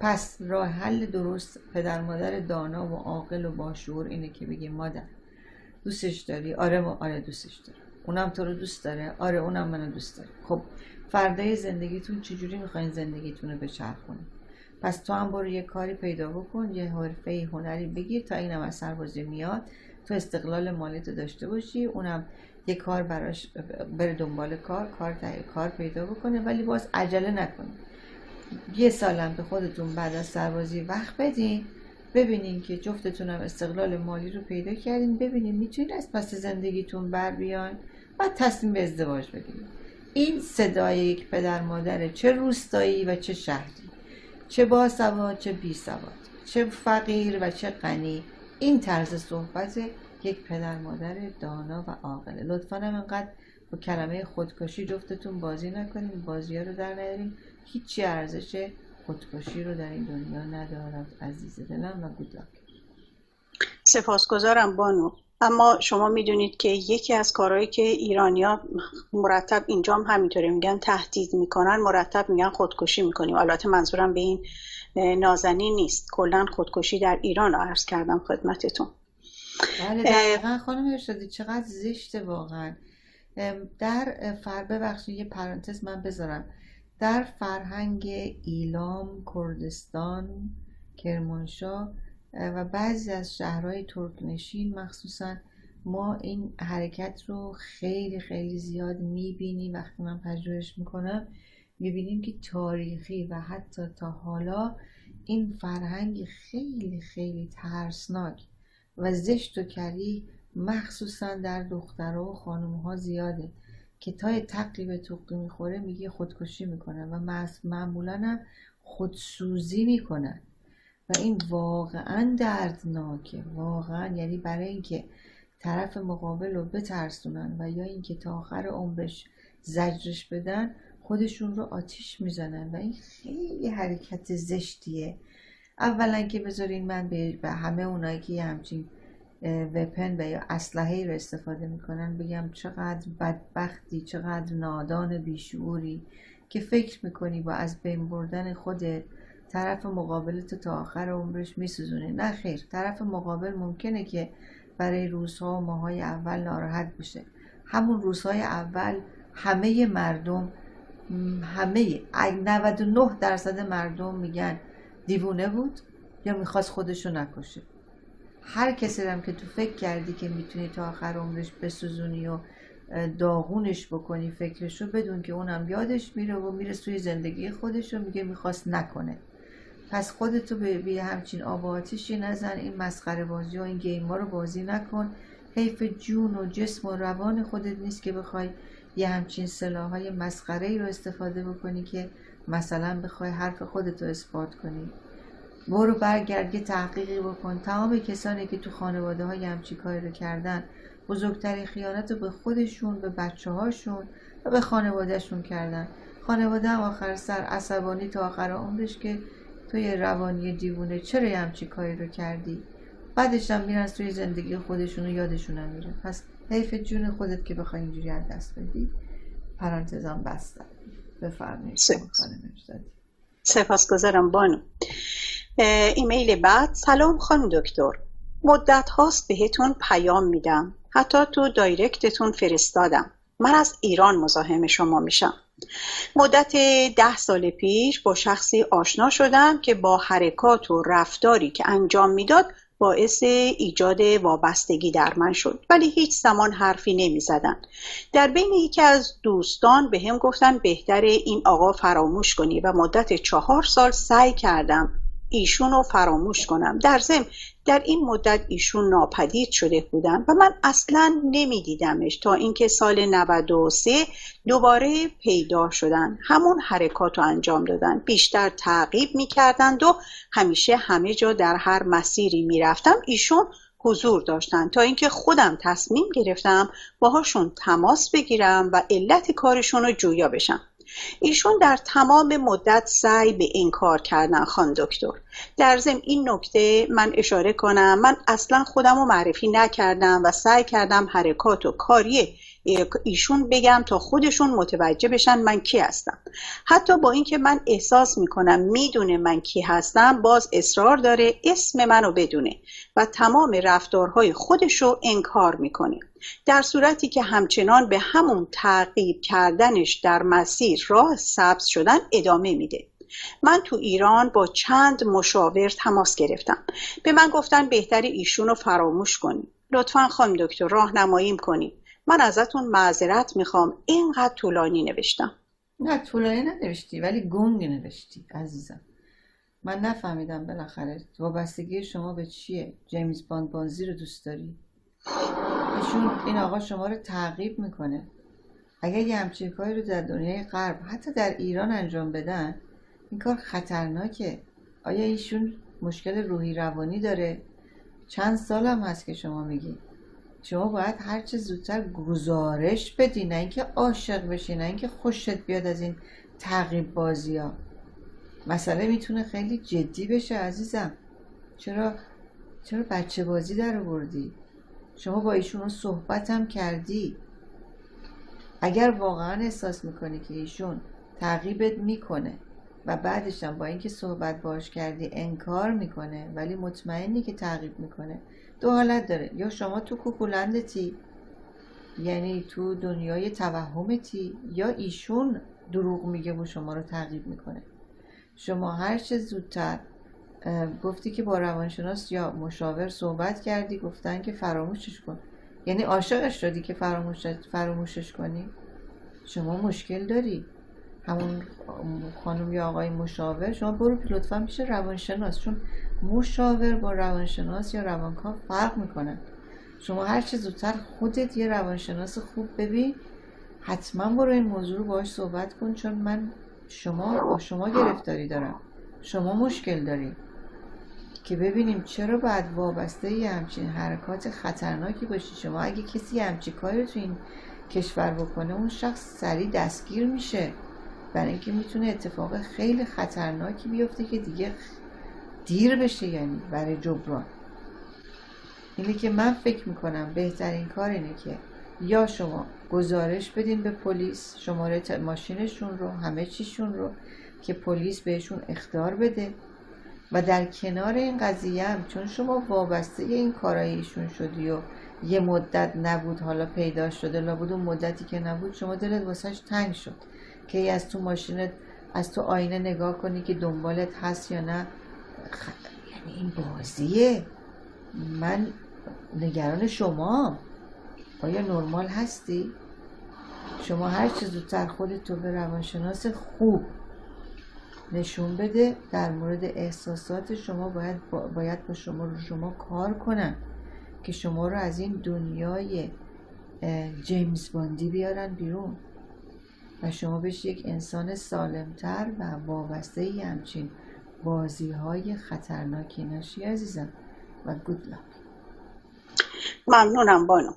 پس راه حل درست پدر مادر دانا و عاقل و باشعور اینه که بگی مادر دوستش داری؟ آره ما آره دوستش داره اونم تو رو دوست داره؟ آره اونم منو دوست داره. خب فردای زندگیتون چجوری می‌خواین زندگیتون رو بچرخونید پس تو هم برو یه کاری پیدا بکن یه حرفه هنری بگیر تا اینم از سربازی میاد. تو استقلال مالی تو داشته باشی اونم یه کار براش بره دنبال کار کار کار پیدا بکنه ولی باز عجله نکنه یه سالم به خودتون بعد از سربازی وقت بدین. ببینین که جفتتونم استقلال مالی رو پیدا کردین. ببینین می‌تونین از پس زندگیتون بر بیان و تصمیم به ازدواج بگیرین. این صدای یک پدر مادره چه روستایی و چه شهری چه با سواد چه بی سواد چه فقیر و چه غنی. این طرز صحبت یک پدر مادر دانا و عاقله. لطفا هم انقدر با کلمه خودکشی جفتتون بازی نکنین. بازی ها رو در نیارین. هیچی ارزش خودکشی رو در این دنیا ندارد عزیز دلم و گودلاک سپاسگزارم بانو. اما شما می‌دونید که یکی از کارهایی که ایرانیا مرتب اینجا هم همینطوری میگن تهدید می‌کنن مرتب میگن خودکشی می‌کنیم. البته منظورم به این نازنین نیست. کلا خودکشی در ایران رو عرض کردم خدمتتون. بله دقیقا خانم ارشادی چقدر زشته واقعا. در فر ببخشید یه پرانتز من بذارم. در فرهنگ ایلام کردستان کرمانشاه و بعضی از شهرهای ترکنشین مخصوصا ما این حرکت رو خیلی خیلی زیاد می‌بینیم. وقتی من پژوهش می‌کنم می‌بینیم که تاریخی و حتی تا حالا این فرهنگ خیلی خیلی ترسناک و زشت و کری مخصوصا در دخترها و خانمها زیاده. که تا تقلی به توقی می‌خوره میگه خودکشی می‌کنن و معمولا هم خودسوزی می‌کنن. و این واقعا دردناکه. واقعا. یعنی برای اینکه طرف مقابل رو بترسونن و یا اینکه تا آخر عمرش زجرش بدن خودشون رو آتیش می‌زنن. و این خیلی حرکت زشتیه. اولا که بذارین من به همه اونایی که همچین وپن و یا اسلحه رو استفاده می‌کنن بگم چقدر بدبختی چقدر نادان بیشعوری که فکر می‌کنی با از بین بردن خودت طرف مقابلت تا آخر عمرش میسوزونه. نه خیر طرف مقابل ممکنه که برای روزها و ماهای اول ناراحت بشه. همون روزهای اول همه مردم همه 99 درصد مردم میگن دیوونه بود یا می‌خواست خودشو نکشه. هر کسی هم که تو فکر کردی که می‌تونی تا آخر عمرش بسوزونی و داغونش بکنی فکرشو بدون که اونم یادش میره و میره توی زندگی خودش رو میگه می‌خواست نکنه. پس خودتو به همچین آب آتیشی نزن این مسخره بازی و این گیم رو بازی نکن. حیف جون و جسم و روان خودت نیست که بخوای یه همچین سلاح های مسخره ای رو استفاده بکنی که مثلا بخوای حرف خودتو اثبات کنی. برو برگرد یه تحقیقی بکن. تمام کسانی که تو خانواده های همچی کاری رو کردن بزرگترین خیانت رو به خودشون به بچه هاشون و به خانوادهشون کردن. خانواده هم آخر سر عصبانی تا آخر عمرش که توی روانی دیوونه چرا همچی کاری رو کردی؟ بعدش هم میرن توی زندگی خودشون و یادشون هم میره. پس حیف جون خودت که بخوای اینجوری از دست بدی پرانتزان بستن بفرمایید. سپاسگزارم بانو. ایمیل بعد. سلام خانم دکتر. مدت هاست بهتون پیام میدم. حتی تو دایرکتتون فرستادم. من از ایران مزاحم شما میشم. مدت ده سال پیش با شخصی آشنا شدم که با حرکات و رفتاری که انجام می‌داد باعث ایجاد وابستگی در من شد ولی هیچ زمان حرفی نمی زدن. در بین یکی از دوستان به هم گفتن بهتر این آقا فراموش کنی و مدت چهار سال سعی کردم ایشون رو فراموش کنم. در ضمن در این مدت ایشون ناپدید شده بودن و من اصلا نمیدیدمش تا اینکه سال 93 دوباره پیدا شدن. همون حرکات رو انجام دادن. بیشتر تعقیب می‌کردند و همیشه همه جا در هر مسیری می‌رفتم. ایشون حضور داشتن. تا اینکه خودم تصمیم گرفتم باهاشون تماس بگیرم و علت کارشون رو جویا بشم. ایشون در تمام مدت سعی به انکار کردن خان دکتر. در ضمن این نکته من اشاره کنم من اصلا خودم رو معرفی نکردم و سعی کردم حرکات و کاری ایشون بگم تا خودشون متوجه بشن من کی هستم. حتی با اینکه من احساس می‌کنم می‌دونه من کی هستم باز اصرار داره اسم منو بدونه و تمام رفتارهای خودش رو انکار می‌کنه. در صورتی که همچنان به همون تعقیب کردنش در مسیر راه سبز شدن ادامه میده. من تو ایران با چند مشاور تماس گرفتم. به من گفتن بهتری ایشون رو فراموش کنی. لطفا خانم دکتر راهنماییم کنی. من ازتون معذرت می‌خوام. اینقدر طولانی نوشتم. نه طولانی ننوشتی ولی گنگ نوشتی عزیزم. من نفهمیدم بالاخره وابستگی شما به چیه؟ جیمز باند بانزی رو دوست داری؟ ایشون این آقا شما رو تعقیب می‌کنه. اگر یه همچین کاری رو در دنیای غرب حتی در ایران انجام بدن این کار خطرناکه. آیا ایشون مشکل روحی روانی داره؟ چند سال هم هست که شما میگی. شما باید هرچه زودتر گزارش بدی نه اینکه عاشق بشی نه اینکه خوشت بیاد از این تعقیب بازی ها مسئله می‌تونه خیلی جدی بشه عزیزم. چرا؟ چرا بچه بازی در آوردی؟ شما با ایشون صحبت هم کردی. اگر واقعا احساس می‌کنی که ایشون تعقیبت می‌کنه و بعدش هم با اینکه صحبت باش کردی انکار می‌کنه ولی مطمئنی که تعقیب می‌کنه دو حالت داره. یا شما تو کوکولندتی یعنی تو دنیای توهمتی یا ایشون دروغ میگه و شما رو تعقیب می‌کنه. شما هر چه زودتر گفتی که با روانشناس یا مشاور صحبت کردی گفتن که فراموشش کن. یعنی عاشقش شدی که فراموش فراموشش کنی؟ شما مشکل داری. همون خانم یا آقای مشاور شما برو لطفا میشه روانشناس. چون مشاور با روانشناس یا روانکاو فرق می‌کنن شما هر چه زودتر خودت یه روانشناس خوب ببین حتما برو این موضوع رو باهاش صحبت کن چون من شما با شما گرفتاری دارم. شما مشکل داری. که ببینیم چرا باید وابسته یه همچین حرکات خطرناکی باشی. شما اگه کسی همچین کاری تو این کشور بکنه اون شخص سریع دستگیر میشه. برای اینکه می‌تونه اتفاق خیلی خطرناکی بیفته که دیگه دیر بشه یعنی برای جبران. اینه که من فکر می‌کنم بهترین کار اینه که یا شما گزارش بدین به پلیس شماره ماشینشون رو همه چیشون رو که پلیس بهشون اختار بده. و در کنار این قضیه هم چون شما وابسته این کاراییشون شدی و یه مدت نبود حالا پیدا شده لابد اون مدتی که نبود شما دلت واسهش تنگ شد که ای از تو ماشینت از تو آینه نگاه کنی که دنبالت هست یا نه. خ... یعنی این بازیه. من نگران شما آیا نرمال هستی؟ شما هر چه زودتر خودتو به روانشناس خوب نشون بده در مورد احساسات شما باید با, باید با شما رو شما کار کنن که شما رو از این دنیای جیمز باندی بیارن بیرون. و شما بشی یک انسان سالمتر و وابسته ای همچین بازی های خطرناکی نشی عزیزم. و گود لاک ممنونم بانو.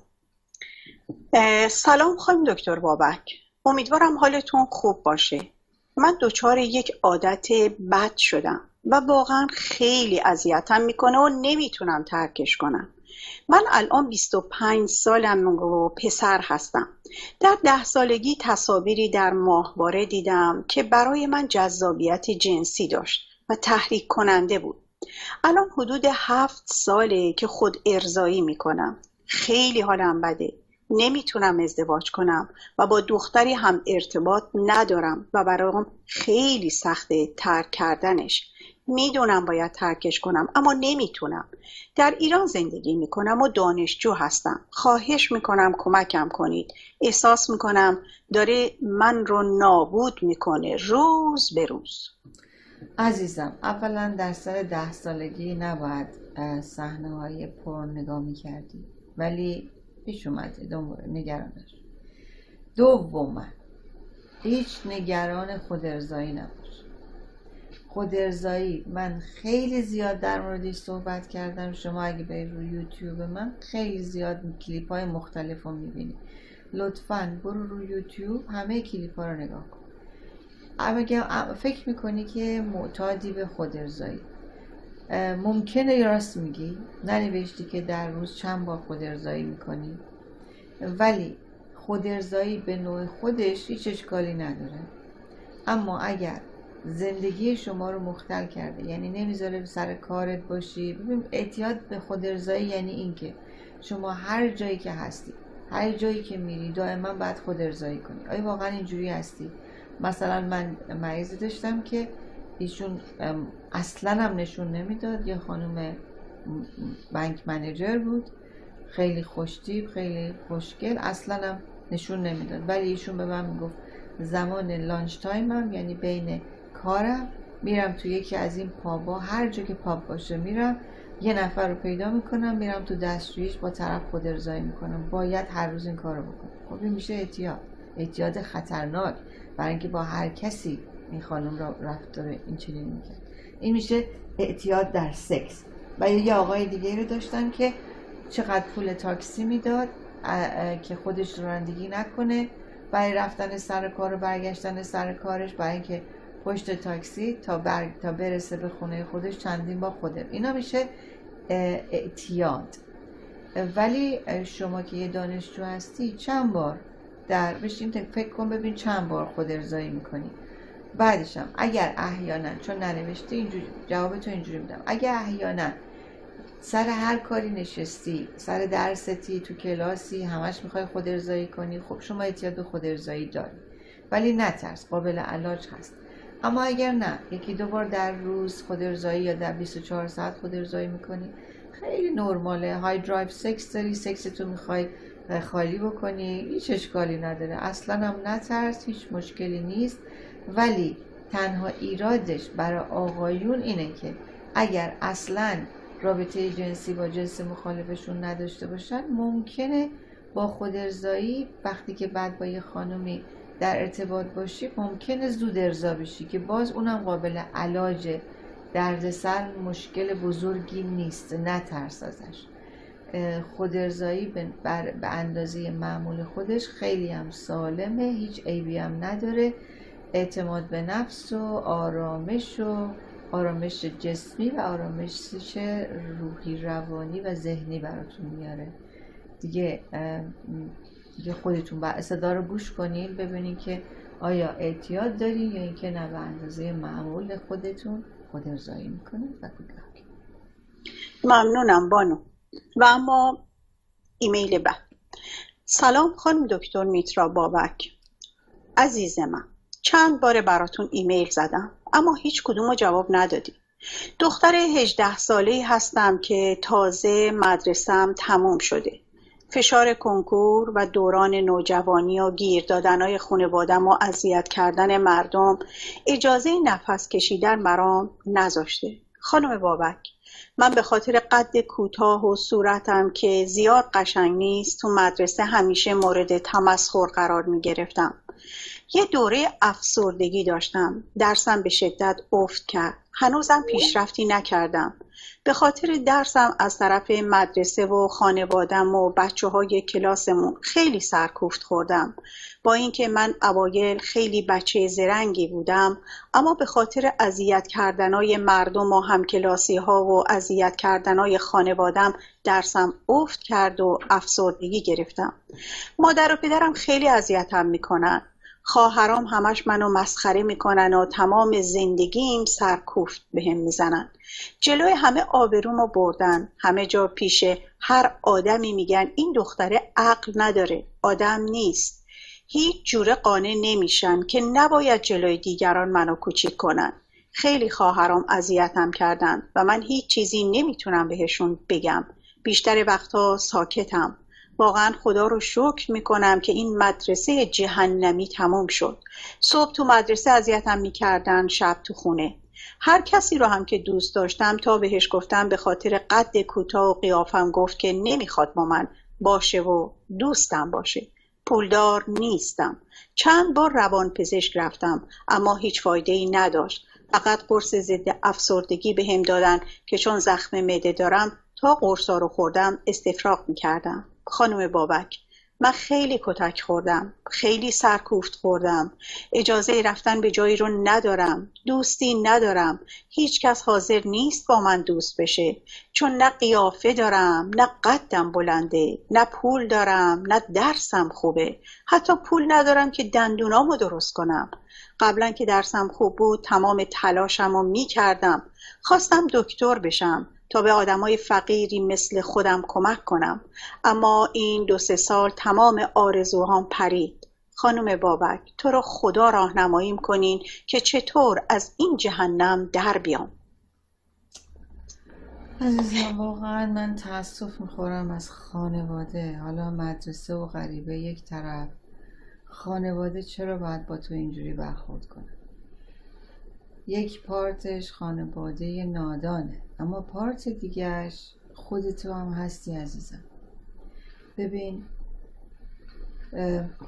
سلام خانم دکتر بابک. امیدوارم حالتون خوب باشه. من دچار یک عادت بد شدم و واقعا خیلی اذیتم می‌کنه و نمی‌تونم ترکش کنم. من الان 25 سالم و پسر هستم. در ده سالگی تصاویری در ماهواره دیدم که برای من جذابیت جنسی داشت و تحریک کننده بود. الان حدود هفت ساله که خود ارزایی می‌کنم. خیلی حالم بده. نمی‌تونم ازدواج کنم و با دختری هم ارتباط ندارم و برایم خیلی سخته ترک کردنش. می‌دونم باید ترکش کنم اما نمی‌تونم. در ایران زندگی می‌کنم و دانشجو هستم. خواهش می‌کنم کمکم کنید. احساس می‌کنم داره من رو نابود می‌کنه روز به روز. عزیزم اولا در سال ده سالگی نباید صحنه های پر نگاه می‌کردی. ولی پیش اومده نگرانش. دوما هیچ نگران خودارضایی نباش. خودارضایی من خیلی زیاد در موردش صحبت کردم. شما اگه به روی یوتیوب من خیلی زیاد کلیپ های مختلف رو می‌بینی. لطفا برو روی یوتیوب همه کلیپ ها رو نگاه کن. اما فکر می‌کنی که معتادی به خودارضایی ممکنه راست میگی؟ ننوشتی که در روز چند بار خودارضایی می‌کنی؟ ولی خودارضایی به نوع خودش هیچ اشکالی نداره. اما اگر زندگی شما رو مختل کرده یعنی نمی‌ذاره سر کارت باشی ببین اعتیاد به خودارضایی یعنی اینکه شما هر جایی که هستی هر جایی که میری دائما باید خودارضایی کنی. آیا واقعا اینجوری هستی؟ مثلا من مریضی داشتم که ایشون اصلا هم نشون نمی‌داد. یه خانم بانک منیجر بود. خیلی خوشتیب خیلی خوشگل. اصلا هم نشون نمی‌داد. ولی ایشون به من می‌گفت زمان لانچ تایمم یعنی بین کارم میرم تو یکی از این پابا هر جا که پاب باشه میرم یه نفر رو پیدا می‌کنم میرم تو دستشویش با طرف خود ارزایی می‌کنم. باید هر روز این کار رو بکنم. خب این میشه اعتیاد. اعتیاد خطرناک. برای اینکه با هر کسی این خانم را رفتار این چنین می‌کرد. این میشه اعتیاد در سکس. و یه آقای دیگه رو داشتن که چقدر پول تاکسی می‌داد که خودش رانندگی نکنه. برای رفتن سر کار و برگشتن سر کارش برای اینکه پشت تاکسی تا, بر... تا برسه به خونه خودش چندین با خوده اینا میشه اعتیاد. ولی شما که یه دانشجو هستی چند بار در بشین فکر کن ببین چند بار خود ارزایی می‌کنی. بعدشم اگر احیانا چون ننوشته اینجوری جواب تو اینجوری میدم. اگر احیانا سر هر کاری نشستی سر درستی تو کلاسی همش می‌خوای خود ارضایی کنی خب شما اعتیاد به خود ارضایی داری. ولی نترس قابل علاج هست. اما اگر نه یکی دو بار در روز خود ارضایی یا در 24 ساعت خود ارضایی می‌کنی خیلی نرماله. high drive sex داری سکس تو می‌خوای خالی بکنی هیچ اشکالی نداره. اصلا هم نترس هیچ مشکلی نیست. ولی تنها ایرادش برای آقایون اینه که اگر اصلا رابطه جنسی با جنس مخالفشون نداشته باشن ممکنه با خود ارزایی وقتی که بعد با یه خانمی در ارتباط باشی ممکنه زود ارضا بشی که باز اونم قابل علاجه دردسر مشکل بزرگی نیست نترس ازش. خودرزایی به, به اندازه معمول خودش خیلی هم سالمه هیچ عیبی هم نداره. اعتماد به نفس و آرامش و آرامش جسمی و آرامش روحی روانی و ذهنی براتون میاره. دیگه دیگه خودتون با صدا رو گوش کنین ببینین که آیا اعتیاد دارین یا اینکه نه به اندازه معمول خودتون خود ارزایی می‌کنید و ممنونم بانو. و اما ایمیل بعد. سلام خانم دکتر میترا بابک. عزیز من چند بار براتون ایمیل زدم اما هیچ کدوم رو جواب ندادی. دختر هجده ساله هستم که تازه مدرسم تموم شده. فشار کنکور و دوران نوجوانی و گیر دادنهای خانوادم و اذیت کردن مردم اجازه نفس کشیدن مرام نذاشته. خانم بابک من به خاطر قد کوتاه و صورتم که زیاد قشنگ نیست تو مدرسه همیشه مورد تمسخر قرار می گرفتم یه دوره افسردگی داشتم. درسم به شدت افت کرد. هنوزم پیشرفتی نکردم. به خاطر درسم از طرف مدرسه و خانوادم و بچه های کلاسمون خیلی سرکوفت خوردم. با اینکه من اوایل خیلی بچه زرنگی بودم اما به خاطر اذیت کردنای مردم و همکلاسی ها و اذیت کردنای خانوادم درسم افت کرد و افسردگی گرفتم. مادر و پدرم خیلی اذیتم می‌کنن. خواهرام همش منو مسخره می‌کنن و تمام زندگیم سرکوفت بهم می‌زنن. جلوی همه آبرومو بردن. همه جا پیش هر آدمی میگن این دختره عقل نداره آدم نیست. هیچ جوره قانع نمیشن که نباید جلوی دیگران منو کوچیک کنن. خیلی خواهرام اذیتم کردن و من هیچ چیزی نمی‌تونم بهشون بگم. بیشتر وقتها ساکتم. واقعا خدا رو شکر می‌کنم که این مدرسه جهنمی تمام شد. صبح تو مدرسه اذیتم می‌کردن شب تو خونه. هر کسی رو هم که دوست داشتم تا بهش گفتم به خاطر قد کوتاه و قیافم گفت که نمی‌خواد با من باشه و دوستم باشه. پولدار نیستم. چند بار روان پزشک رفتم اما هیچ فایده ای نداشت. فقط قرص ضد افسردگی به دادن که چون زخم معده دارم تا قرصا رو خوردم استفراغ می‌کردم. خانم بابک. من خیلی کتک خوردم خیلی سرکوفت خوردم. اجازه رفتن به جایی رو ندارم دوستی ندارم. هیچ کس حاضر نیست با من دوست بشه. چون نه قیافه دارم نه قدم بلنده نه پول دارم نه درسم خوبه. حتی پول ندارم که دندونامو درست کنم. قبلا که درسم خوب بود تمام تلاشم رو می کردم خواستم دکتر بشم. تا به آدمای فقیری مثل خودم کمک کنم. اما این دو سه سال تمام آرزوهام پرید. خانم بابک تو رو خدا راهنماییم کنین که چطور از این جهنم در بیام. عزیزم واقعا من تاسف می‌خورم از خانواده حالا مدرسه و غریبه یک طرف. خانواده چرا باید با تو اینجوری برخورد کنه؟ یک پارتش خانواده نادانه. اما پارت دیگهش خودتو هم هستی عزیزم. ببین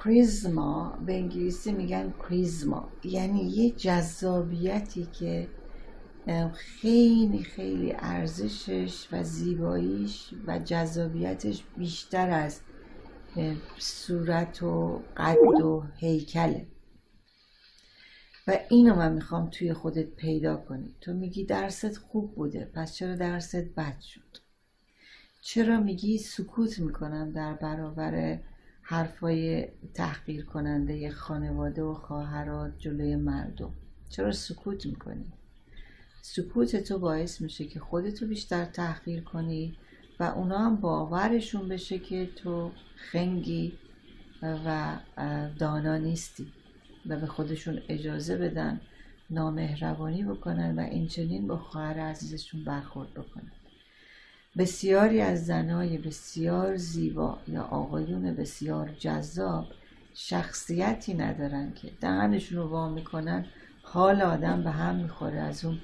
کریزما به انگلیسی میگن کریزما. یعنی یه جذابیتی که خیلی خیلی ارزشش و زیباییش و جذابیتش بیشتر از صورت و قد و هیکله. و اینو من می‌خوام توی خودت پیدا کنی. تو میگی درست خوب بوده پس چرا درست بد شد؟ چرا میگی سکوت می‌کنم در برابر حرفای تحقیر کننده خانواده و خواهرات جلوی مردم؟ چرا سکوت می‌کنی؟ سکوت تو باعث میشه که خودتو بیشتر تحقیر کنی و اونا هم باورشون بشه که تو خنگی و دانا نیستی. و به خودشون اجازه بدن نامهربانی بکنن و این چنین با خواهر عزیزشون برخورد بکنن. بسیاری از زنای بسیار زیبا یا آقایون بسیار جذاب شخصیتی ندارن که دهنشون رو وا می‌کنن حال آدم به هم می‌خوره از اون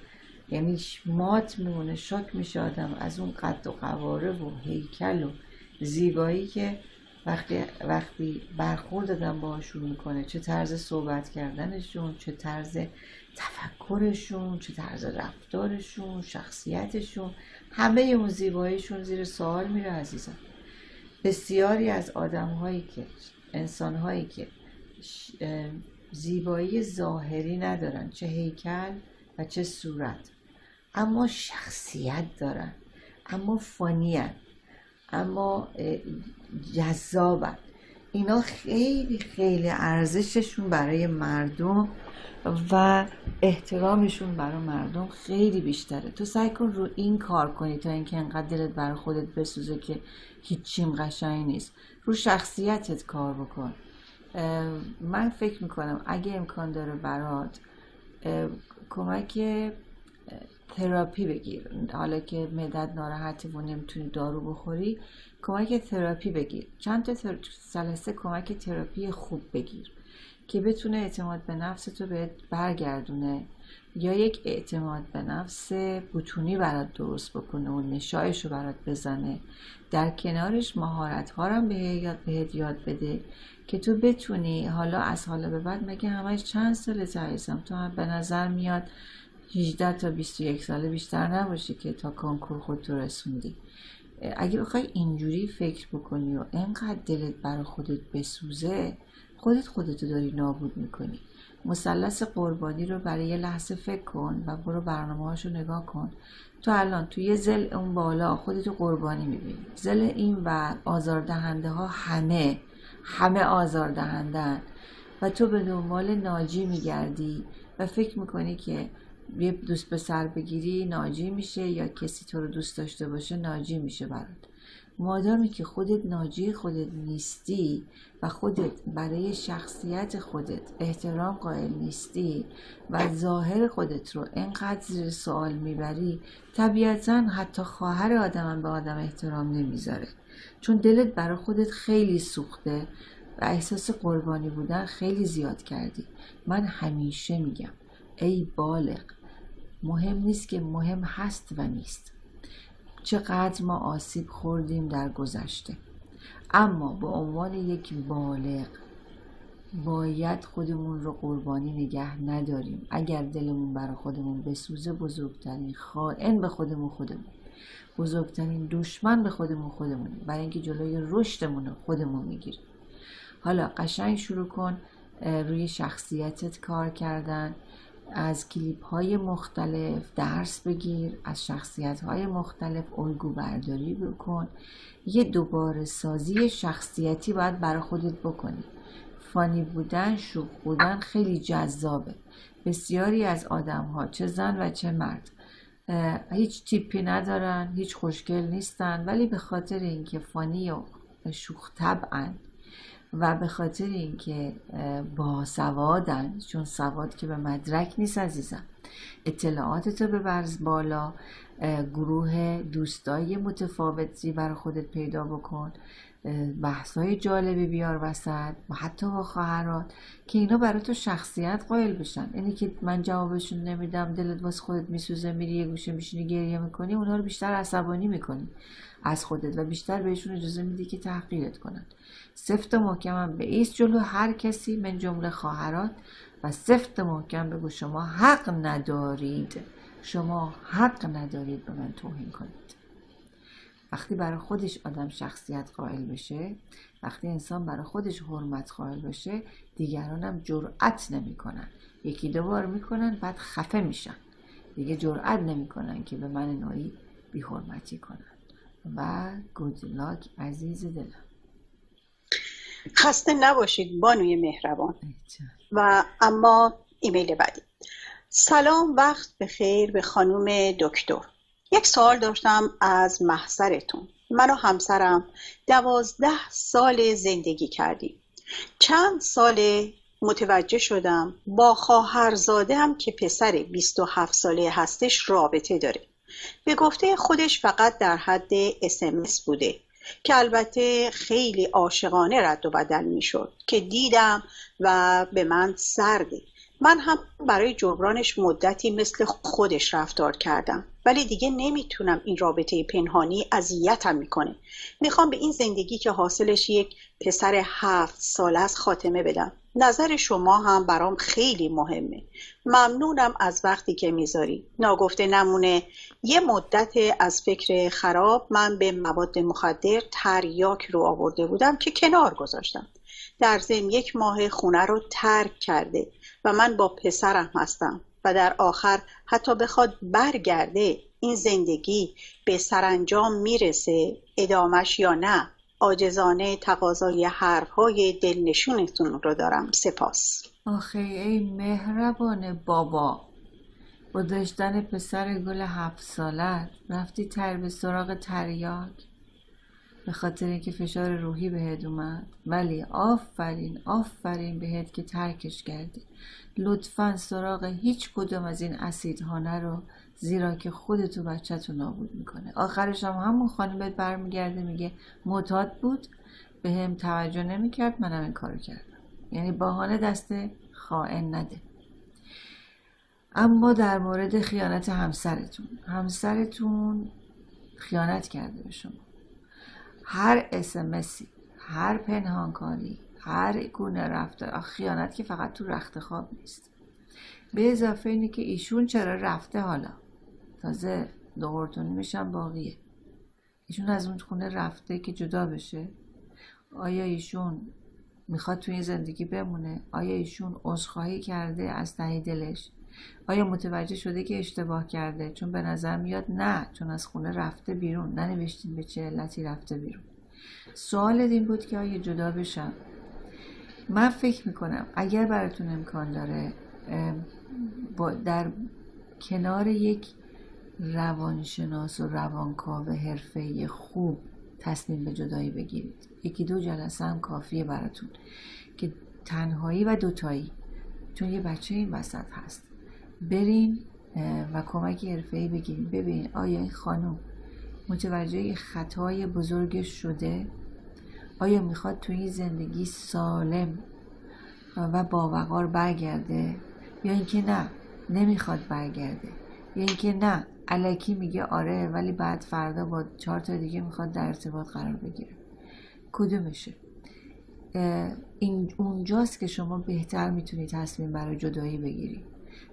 یعنی مات میمونه شک میشه آدم از اون قد و قواره و هیکل و زیبایی که وقتی وقتی برخورد دادن باهاشون می‌کنه چه طرز صحبت کردنشون چه طرز تفکرشون چه طرز رفتارشون شخصیتشون همه اون زیباییشون زیر سوال میره عزیزم. بسیاری از آدم هایی که انسان هایی که زیبایی ظاهری ندارن چه هیکل و چه صورت اما شخصیت دارن اما فانیان اما جذابن. اینا خیلی خیلی ارزششون برای مردم و احترامشون برای مردم خیلی بیشتره. تو سعی کن رو این کار کنی تا اینکه انقدر دلت برای خودت بسوزه که هیچیم قشنگ نیست. رو شخصیتت کار بکن. من فکر می‌کنم اگه امکان داره برات کمک تراپی بگیر. حالا که مدت ناراحتی و نمی‌تونی دارو بخوری کمک تراپی بگیر. چند تا سلسه کمک تراپی خوب بگیر که بتونه اعتماد به نفس تو بهت برگردونه. یا یک اعتماد به نفس بتونی برات درست بکنه و نشایش رو برات بزنه. در کنارش مهارت ها رو به یاد بهت یاد بده که تو بتونی حالا از حالا به بعد مگه همش چند سال تعیزم تو به نظر میاد 18 تا 21 ساله بیشتر نباشی که تا کنکور خود تو رسوندی. اگه بخوای اینجوری فکر بکنی و انقدر دلت برای خودت بسوزه خودت خودتو داری نابود می‌کنی. مثلث قربانی رو برای یه لحظه فکر کن و برو برنامه رو نگاه کن. تو الان تو یه زل اون بالا خودتو قربانی می‌بینی. زل این و آزاردهنده ها همه همه آزاردهندن و تو به دنبال ناجی میگردی و فکر می‌کنی که یه دوست به سر بگیری ناجی میشه یا کسی تو رو دوست داشته باشه ناجی میشه برات. مادامی که خودت ناجی خودت نیستی و خودت برای شخصیت خودت احترام قائل نیستی و ظاهر خودت رو انقدر زیر سوال می‌بری طبیعتا حتی خواهر آدم به آدم احترام نمی‌ذاره. چون دلت برای خودت خیلی سوخته و احساس قربانی بودن خیلی زیاد کردی. من همیشه میگم ای بالغ مهم نیست که مهم هست و نیست. چقدر ما آسیب خوردیم در گذشته. اما به عنوان یک بالغ باید خودمون رو قربانی نگه نداریم. اگر دلمون برای خودمون بسوزه بزرگترین خائن به خودمون خودمون. بزرگترین دشمن به خودمون خودمون برای اینکه جلوی رشدمون رو خودمون می‌گیریم. حالا قشنگ شروع کن. روی شخصیتت کار کردن. از کلیپ های مختلف درس بگیر از شخصیت های مختلف الگو برداری بکن. یه دوباره سازی شخصیتی باید برای خودت بکنی. فانی بودن شوخ بودن خیلی جذابه. بسیاری از آدم ها چه زن و چه مرد هیچ تیپی ندارن هیچ خوشگل نیستن. ولی به خاطر اینکه فانی و شوخ طبعن و به خاطر اینکه با سوادن چون سواد که به مدرک نیست عزیزم. اطلاعاتتو ببرز بالا گروه دوستایی متفاوتی برای خودت پیدا بکن بحث های جالبی بیار وسط و حتی با خواهرات که اینا برای تو شخصیت قائل بشن. اینی که من جوابشون نمیدم دلت واسه خودت میسوزه میری یه گوشه میشینی گریه می‌کنی اونها رو بیشتر عصبانی می‌کنی. از خودت و بیشتر بهشون اجازه میدی که تحقیرت کنن. سفت محکمم به ایست جلو هر کسی من جمله خواهرات و سفت محکم بگو شما حق ندارید. شما حق ندارید به من توهین کنید. وقتی برای خودش آدم شخصیت قائل بشه وقتی انسان برای خودش حرمت قائل بشه دیگران هم جرأت نمی‌کنن. یکی دو بار می‌کنن بعد خفه میشن. دیگه جرأت نمی‌کنن که به من نوعی بی حرمتی کنن. و گودلاک عزیز دلم. خسته نباشید بانوی مهربان. و اما ایمیل بعدی. سلام وقت به خیر به خانم دکتر. یک سوال داشتم از محضرتون. من و همسرم دوازده سال زندگی کردیم. چند سال متوجه شدم با خواهرزاده هم که پسر 27 ساله هستش رابطه داره. به گفته خودش فقط در حد اسمس بوده که البته خیلی عاشقانه رد و بدل می‌شد که دیدم و به من سرده من هم برای جبرانش مدتی مثل خودش رفتار کردم ولی دیگه نمی‌تونم این رابطه پنهانی اذیتم می‌کنه. می‌خوام به این زندگی که حاصلش یک پسر هفت سال از خاتمه بدم. نظر شما هم برام خیلی مهمه. ممنونم از وقتی که می‌ذاری. ناگفته نمونه. یه مدت از فکر خراب من به مواد مخدر تریاک رو آورده بودم که کنار گذاشتم. در ضمن یک ماه خونه رو ترک کرده و من با پسرم هستم و در آخر حتی بخواد برگرده این زندگی به سرانجام می‌رسه ادامش یا نه؟ آجزانه تقاضای حرفهای دلنشونتون رو دارم. سپاس. آخه ای مهربان بابا با داشتن پسر گل هفت سالت رفتی تر به سراغ تریاک؟ به خاطر اینکه فشار روحی بهت اومد. ولی آفرین آفرین بهت که ترکش کردی. لطفا سراغ هیچ کدوم از این اسیدها رو زیرا که خودتو بچهتو نابود می‌کنه. آخرش هم همون خانم برمیگرده میگه معتاد بود به هم توجه نمی‌کرد منم این کارو کردم. یعنی بهانه دست خائن نده. اما در مورد خیانت همسرتون. همسرتون خیانت کرده به شما. هر اسمسی هر پنهانکاری هر گونه رفته خیانت که فقط تو رخت خواب نیست. به اضافه اینه که ایشون چرا رفته حالا؟ تازه دو میشن باقیه. ایشون از اون خونه رفته که جدا بشه. آیا ایشون می‌خواد توی زندگی بمونه؟ آیا ایشون عذرخواهی کرده از ته دلش؟ آیا متوجه شده که اشتباه کرده؟ چون به نظر میاد نه چون از خونه رفته بیرون. ننوشتیم به چه علتی رفته بیرون. سوال این بود که آیا جدا بشم؟ من فکر می‌کنم اگر براتون امکان داره در کنار یک روانشناس و روانکاو حرفه خوب تصمیم به جدایی بگیرید. یکی دو جلسه هم کافیه براتون که تنهایی و دوتایی. چون یه بچه این وسط هست. برین و کمک حرفه‌ای بگیریم ببین آیا این خانم متوجه خطای بزرگش شده؟ آیا می‌خواد توی زندگی سالم و باوقار برگرده؟ یا اینکه نه نمی‌خواد برگرده؟ یا اینکه نه علکی میگه آره ولی بعد فردا با چهار تا دیگه می‌خواد در ارتباط قرار بگیره. کدومشه؟ این اونجاست که شما بهتر می‌تونید تصمیم برای جدایی بگیری.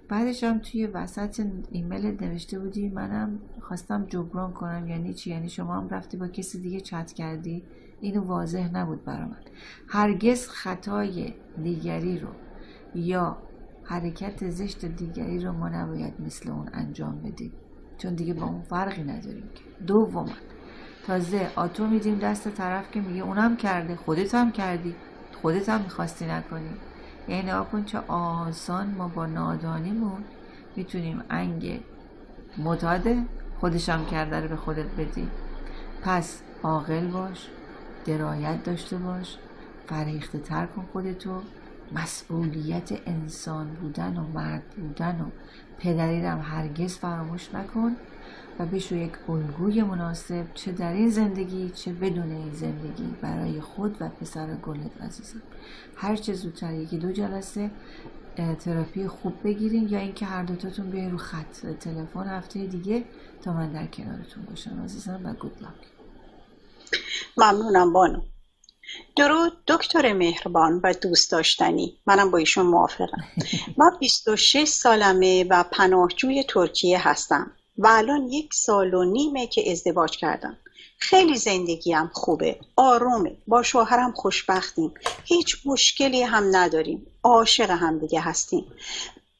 بعدش هم توی وسط ایمیل نوشته بودی منم خواستم جبران کنم یعنی چی؟ یعنی شما هم رفتی با کسی دیگه چت کردی؟ اینو واضح نبود برا من. هرگز خطای دیگری رو یا حرکت زشت دیگری رو ما نباید مثل اون انجام بدیم. چون دیگه با اون فرقی نداریم که. دوما تازه آتو میدیم دست طرف که میگه اونم کرده خودت هم کردی خودت هم می‌خواستی نکنی. یعنی آکن چه آسان ما با نادانیمون می‌تونیم انگ متاده خودشم کرده رو به خودت بدی. پس عاقل باش درایت داشته باش فریخته تر کن خودتو. مسئولیت انسان بودن و مرد بودن و پدری هم هرگز فراموش نکن و بشو یک الگوی مناسب چه در این زندگی چه بدون این زندگی برای خود و پسر گلت عزیزم. هر چه زودتر یکی دو جلسه تراپی خوب بگیرین یا اینکه هر دوتاتون بیاین رو خط تلفن هفته دیگه تا من در کنارتون باشم عزیزم و گود لاک ممنونم بانو. درود دکتر مهربان و دوست داشتنی. منم با ایشون موافقم. (laughs) من 26 سالمه و پناهجوی ترکیه هستم و الان یک سال و نیمه که ازدواج کردم. خیلی زندگیم خوبه آرومه با شوهرم خوشبختیم. هیچ مشکلی هم نداریم عاشق هم دیگه هستیم.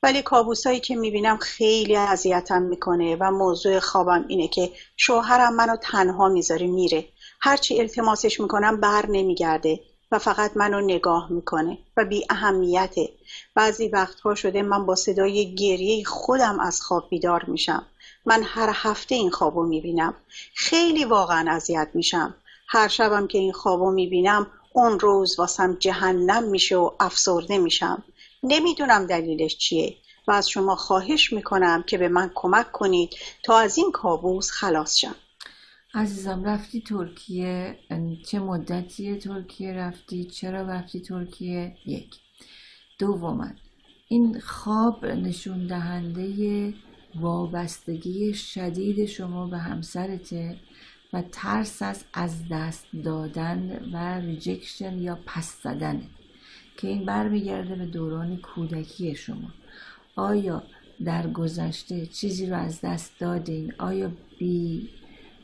ولی کابوسایی که می‌بینم خیلی اذیتم می‌کنه و موضوع خوابم اینه که شوهرم منو تنها می‌ذاره میره. هرچی التماسش می‌کنم بر نمیگرده و فقط منو نگاه می‌کنه و بی اهمیته. بعضی وقتها شده من با صدای گریه خودم از خواب بیدار میشم. من هر هفته این خوابو می‌بینم. خیلی واقعا اذیت میشم. هر شبم که این خوابو می‌بینم اون روز واسم جهنم میشه و افسرده میشم. نمی‌دونم دلیلش چیه و از شما خواهش می‌کنم که به من کمک کنید تا از این کابوس خلاص شم. عزیزم رفتی ترکیه؟ چه مدتی ترکیه رفتی؟ چرا رفتی ترکیه؟ یک. دوما این خواب نشون دهنده وابستگی شدید شما به همسرته و ترس از از دست دادن و rejection یا پس زدن که این برمیگرده به دوران کودکی شما. آیا در گذشته چیزی رو از دست دادین؟ آیا بی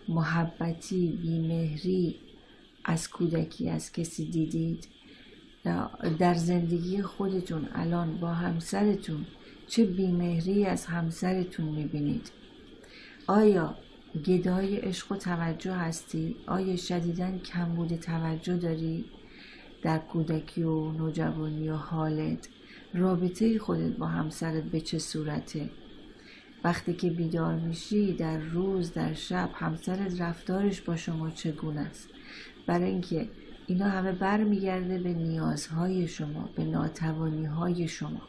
محبتی بی مهری از کودکی از کسی دیدید؟ در زندگی خودتون الان با همسرتون چه بیمهری از همسرتون می‌بینید؟ آیا گدای عشق و توجه هستی؟ آیا شدیدن کمبود توجه داری در کودکی و نوجوانی و حالت؟ رابطه خودت با همسرت به چه صورته؟ وقتی که بیدار میشی در روز در شب همسرت رفتارش با شما چگونه است؟ برای اینکه اینا همه برمیگرده به نیازهای شما به ناتوانی های شما.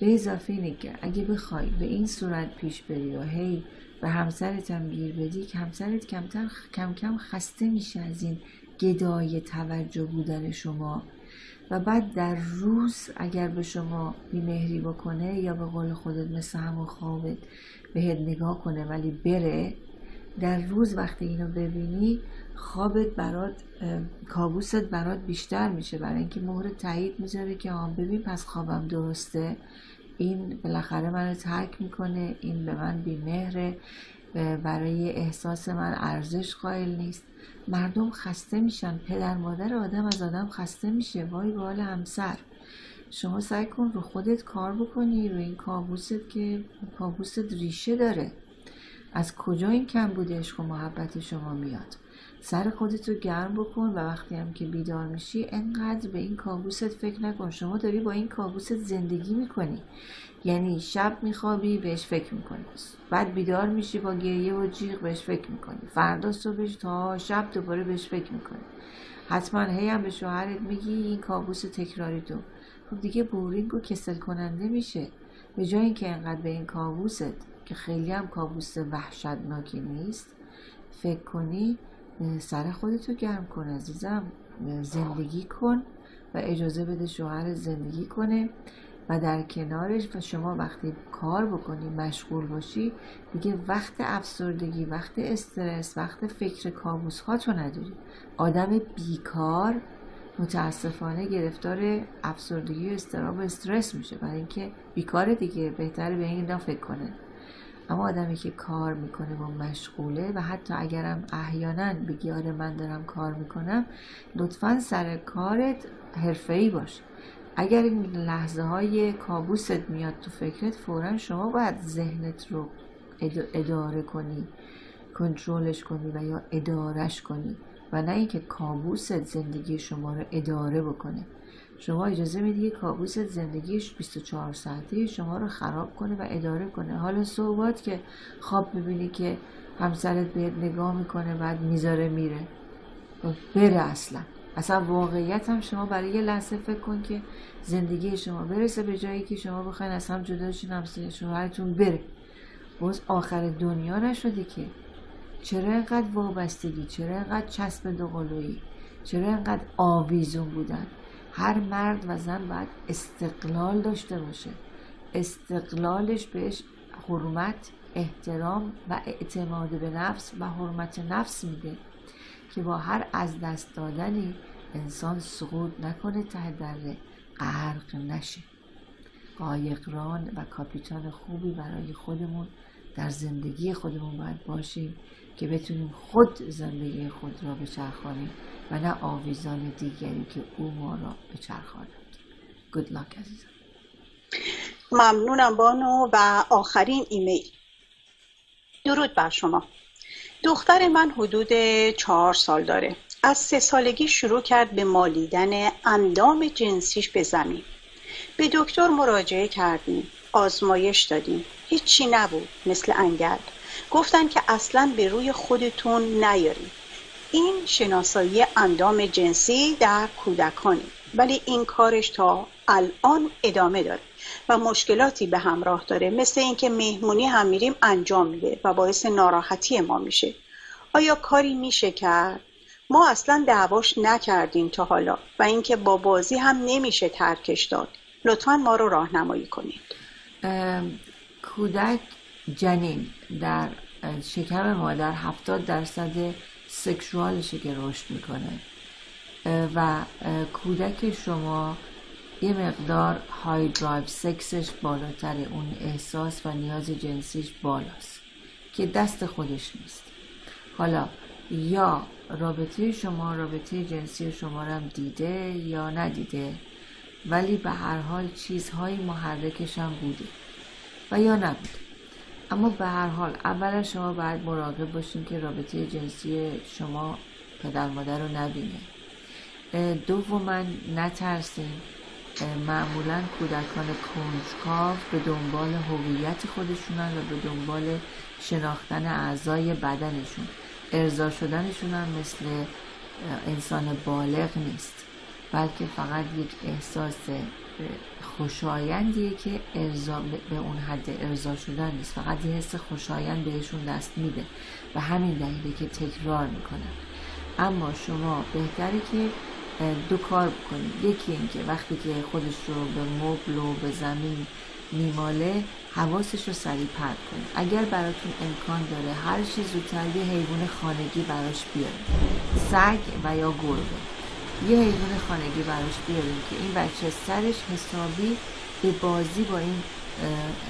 به اضافه اینه که اگه بخوای به این صورت پیش بری و هی به همسرت هم گیر بدی که همسرت کمتر کم کم خسته میشه از این گدای توجه بودن شما. و بعد در روز اگر به شما بیمهری بکنه یا به قول خودت مثل همون خوابت بهت نگاه کنه ولی بره در روز وقتی اینو ببینی خوابت برات کابوست برات بیشتر میشه. برای اینکه مهر تایید می‌ذاره که آن ببین پس خوابم درسته. این بالاخره منو ترک می‌کنه این به من بیمهره. برای احساس من ارزش قائل نیست. مردم خسته میشن. پدر مادر آدم از آدم خسته میشه. وای به حال همسر. شما سعی کن رو خودت کار بکنی رو این کابوست که کابوست ریشه داره. از کجا این کم بوده عشق و محبت شما میاد؟ سر خودت رو گرم بکن و وقتی هم که بیدار میشی انقدر به این کابوست فکر نکن. شما داری با این کابوست زندگی می‌کنی. یعنی شب میخوابی بهش فکر می‌کنی. بعد بیدار میشی با گریه و جیغ بهش فکر می‌کنی. فردا صبحش تا شب دوباره بهش فکر می‌کنی. حتما هی هم به شوهرت میگی این کابوس تکراری تو. خب دیگه بورینگ و کسل کننده میشه. به جای اینکه انقدر به این کابوست که خیلی هم کابوس وحشتناکی نیست فکر کنی سر خودتو گرم کن عزیزم. زندگی کن و اجازه بده شوهر زندگی کنه. و در کنارش و شما وقتی کار بکنی مشغول باشی دیگه وقت افسردگی وقت استرس وقت فکر کابوس ها تو نداری. آدم بیکار متاسفانه گرفتار افسردگی و استراب و استرس میشه. برای اینکه بیکاره دیگه بهتره به این فکر کنه. اما آدمی که کار می‌کنه و مشغوله و حتی اگرم احیانا بگی آره من دارم کار می‌کنم لطفا سر کارت حرفه‌ای باش. اگر این لحظه های کابوست میاد تو فکرت فورا شما باید ذهنت رو اداره کنی کنترلش کنی و یا ادارش کنی و نه اینکه کابوست زندگی شما رو اداره بکنه. شما اجازه میدی که کابوس زندگیش 24 ساعته شما رو خراب کنه و اداره کنه. حالا صحبات که خواب می‌بینی که همسرت بهت نگاه می‌کنه بعد می‌ذاره میره. بره اصلا. اصلا واقعیت هم شما برای یه لحظه فکر کن که زندگی شما برسه به جایی که شما بخواین از هم جدا شین همسایه شوهرتون بره. باز آخر دنیا نشده که. چرا اینقدر وابستگی؟ چرا اینقدر چسب دوقلویی؟ چرا اینقدر آویزون بودن؟ هر مرد و زن باید استقلال داشته باشه. استقلالش بهش حرمت احترام و اعتماد به نفس و حرمت نفس میده. که با هر از دست دادنی انسان سقوط نکنه ته دره غرق نشه. قایقران و کاپیتان خوبی برای خودمون در زندگی خودمون باید باشیم که بتونیم خود زندگی خود را بچرخانیم و نه آویزان دیگری که او ما را بچرخاند. گود لاک عزیزم. ممنونم بانو و آخرین ایمیل. درود بر شما. دختر من حدود چهار سال داره. از سه سالگی شروع کرد به مالیدن اندام جنسیش به زمین. به دکتر مراجعه کردیم آزمایش دادیم. هیچی نبود مثل انگل. گفتن که اصلا به روی خودتون نیارید. این شناسایی اندام جنسی در کودکانه. ولی این کارش تا الان ادامه داره. و مشکلاتی به همراه داره. مثل اینکه مهمونی هم میریم انجام میده و باعث ناراحتی ما میشه. آیا کاری میشه کرد؟ ما اصلا دعواش نکردیم تا حالا و اینکه با بازی هم نمیشه ترکش داد. لطفا ما رو راهنمایی کنید. کودک جنین در شکم مادر هفتاد درصد سکشوالشه که رشد می‌کنه. و کودک شما یه مقدار های درایو سکسش بالاتره اون احساس و نیاز جنسیش بالاست که دست خودش نیست. حالا یا رابطه شما رابطه جنسی شما رو هم دیده یا ندیده ولی به هر حال چیزهای محرکش هم بوده و یا نبوده. اما به هر حال اول شما باید مراقب باشین که رابطه جنسی شما پدر مادر رو نبینه. دوما نترسین. معمولا کودکان کنجکاو به دنبال هویت خودشونن و به دنبال شناختن اعضای بدنشون. ارضا شدنشون هم مثل انسان بالغ نیست بلکه فقط یک احساس خوشایندیه که ارزا به اون حد ارضا شدن نیست. فقط یه حس خوشایند بهشون دست میده و همین دلیله که تکرار می‌کنن. اما شما بهتره که دو کار بکنید یکی اینکه وقتی که خودش رو به مبل و به زمین میماله حواسش رو سریع پرد کنید اگر براتون امکان داره هر چی زودتر یه حیوان خانگی براش بیارید سگ و یا گربه. یه حیوان خانگی براش بیاریم که این بچه سرش حسابی به بازی با این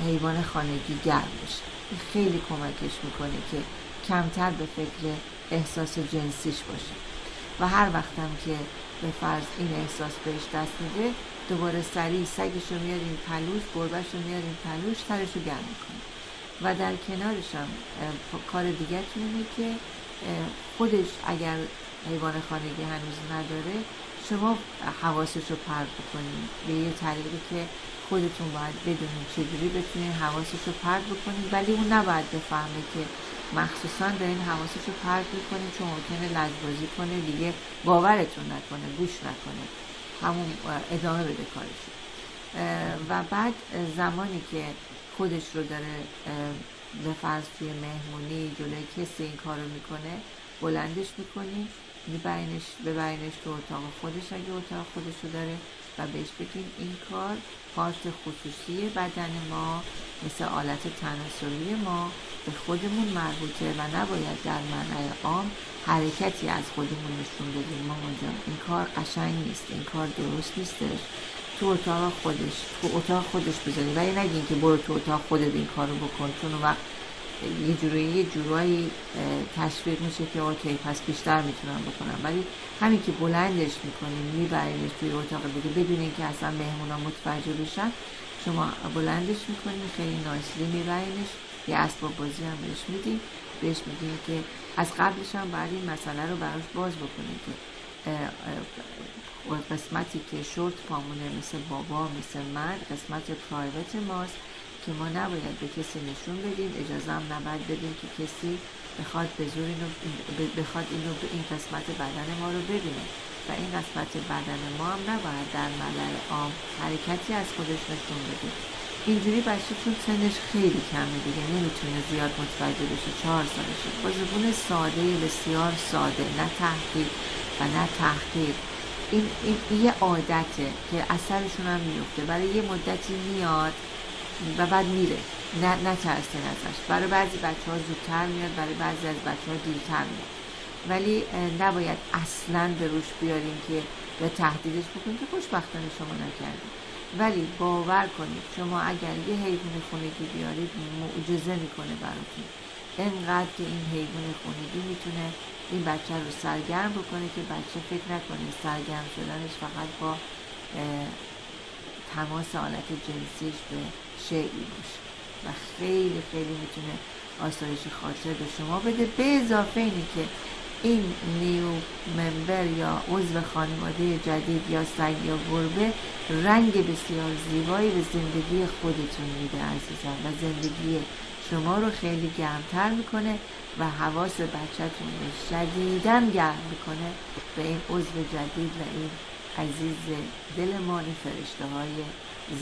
حیوان خانگی گرم بشه. خیلی کمکش می‌کنه که کمتر به فکر احساس جنسیش باشه. و هر وقتم که به فرض این احساس بهش دست میده دوباره سریع سگش رو میاریم پلوش گربش رو میاریم پلوش سرش رو گرم می‌کنه. و در کنارش هم کار دیگه اینه که خودش اگر حیوان خانگی هنوز نداره شما حواسش رو پرد بکنید به یه طریقی که خودتون باید بدونید چجوری بتونید حواسش رو پرد بکنید ولی اون نباید بفهمه که مخصوصا این حواسش رو پرد می‌کنید چون ممکنه لجبازی کنه دیگه باورتون نکنه گوش نکنه. همون ادامه بده کارش و بعد زمانی که خودش رو داره به فرض توی مهمونی جلوی کسی این کارو می‌کنه بلندش می‌کنی میبرینش ببرینش تو اتاق خودش اگه اتاق خودش رو داره و بهش بگیم این کار پارت خصوصی بدن ما مثل آلت تناسلی ما به خودمون مربوطه و نباید در منع عام حرکتی از خودمون نشون بدیم. ما این کار قشنگ نیست این کار درست نیستش. تو اتاق خودش تو اتاق خودش بذاری. ولی نگین که برو تو اتاق خودت این کارو بکن. چون وقت یه جوری یه جورایی تشویق میشه که اوکی پس بیشتر می‌تونم بکنم. ولی همین که بلندش می‌کنیم میبرینش توی اتاق دیگه بدونین که اصلا مهمونا متوجه بشن شما بلندش می‌کنیم خیلی نایسلی میبرینش. یه اسباب بازی هم بهش میدیم. بهش میگیم که از قبلش هم باید این مسئله رو براش باز بکنیم که قسمتی که شورت پامونه مثل بابا مثل من قسمت پرایوت ماست که ما نباید به کسی نشون بدیم. اجازه هم نباید بدیم که کسی بخواد به زور اینو بخواد اینو این قسمت بدن ما رو ببینه. و این قسمت بدن ما هم نباید در ملل عام حرکتی از خودش نشون بده. اینجوری بچه چون سنش خیلی کمه دیگه نمی‌تونه زیاد متوجه بشه. چهار سالشه. با زبون ساده بسیار ساده. نه تحقیق و نه تحقیق این, این, یه عادته که اثرشون هم میفته برای یه مدتی میاد و بعد میره. نه نترسین ازش. برای بعضی بچه ها زودتر میاد برای بعضی از بچه ها دیرتر میاد. ولی نباید اصلا به روش بیاریم که به تهدیدش بکنیم که خوشبختانه شما نکردیم ولی باور کنید شما اگر یه حیوان خونگی بیارید معجزه می‌کنه براتون. انقدر که این حیوان خونگی می‌تونه این بچه رو سرگرم بکنه که بچه فکر نکنه سرگرم شدنش فقط با تماس حالت جنسیش به شیعی باشه. و خیلی خیلی می‌تونه آسایش خاطر به شما بده. به اضافه اینی که این نیو ممبر یا عضو خانواده جدید یا سگ یا گربه رنگ بسیار زیبایی به زندگی خودتون میده عزیزان. و زندگی شما رو خیلی گرمتر می‌کنه و حواس بچهتون رو شدیدن گرم می‌کنه به این عضو جدید و این عزیز دل ما این فرشته های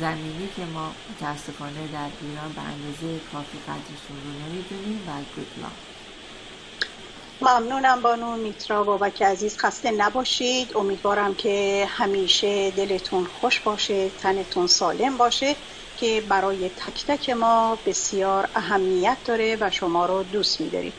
زمینی که ما متاسفانه در ایران به اندازه کافی قدرشون رو نمی‌دونیم. و گود ممنونم بانو میترا بابک عزیز. خسته نباشید. امیدوارم که همیشه دلتون خوش باشه تنتون سالم باشه که برای تک تک ما بسیار اهمیت داره و شما رو دوست میداریم.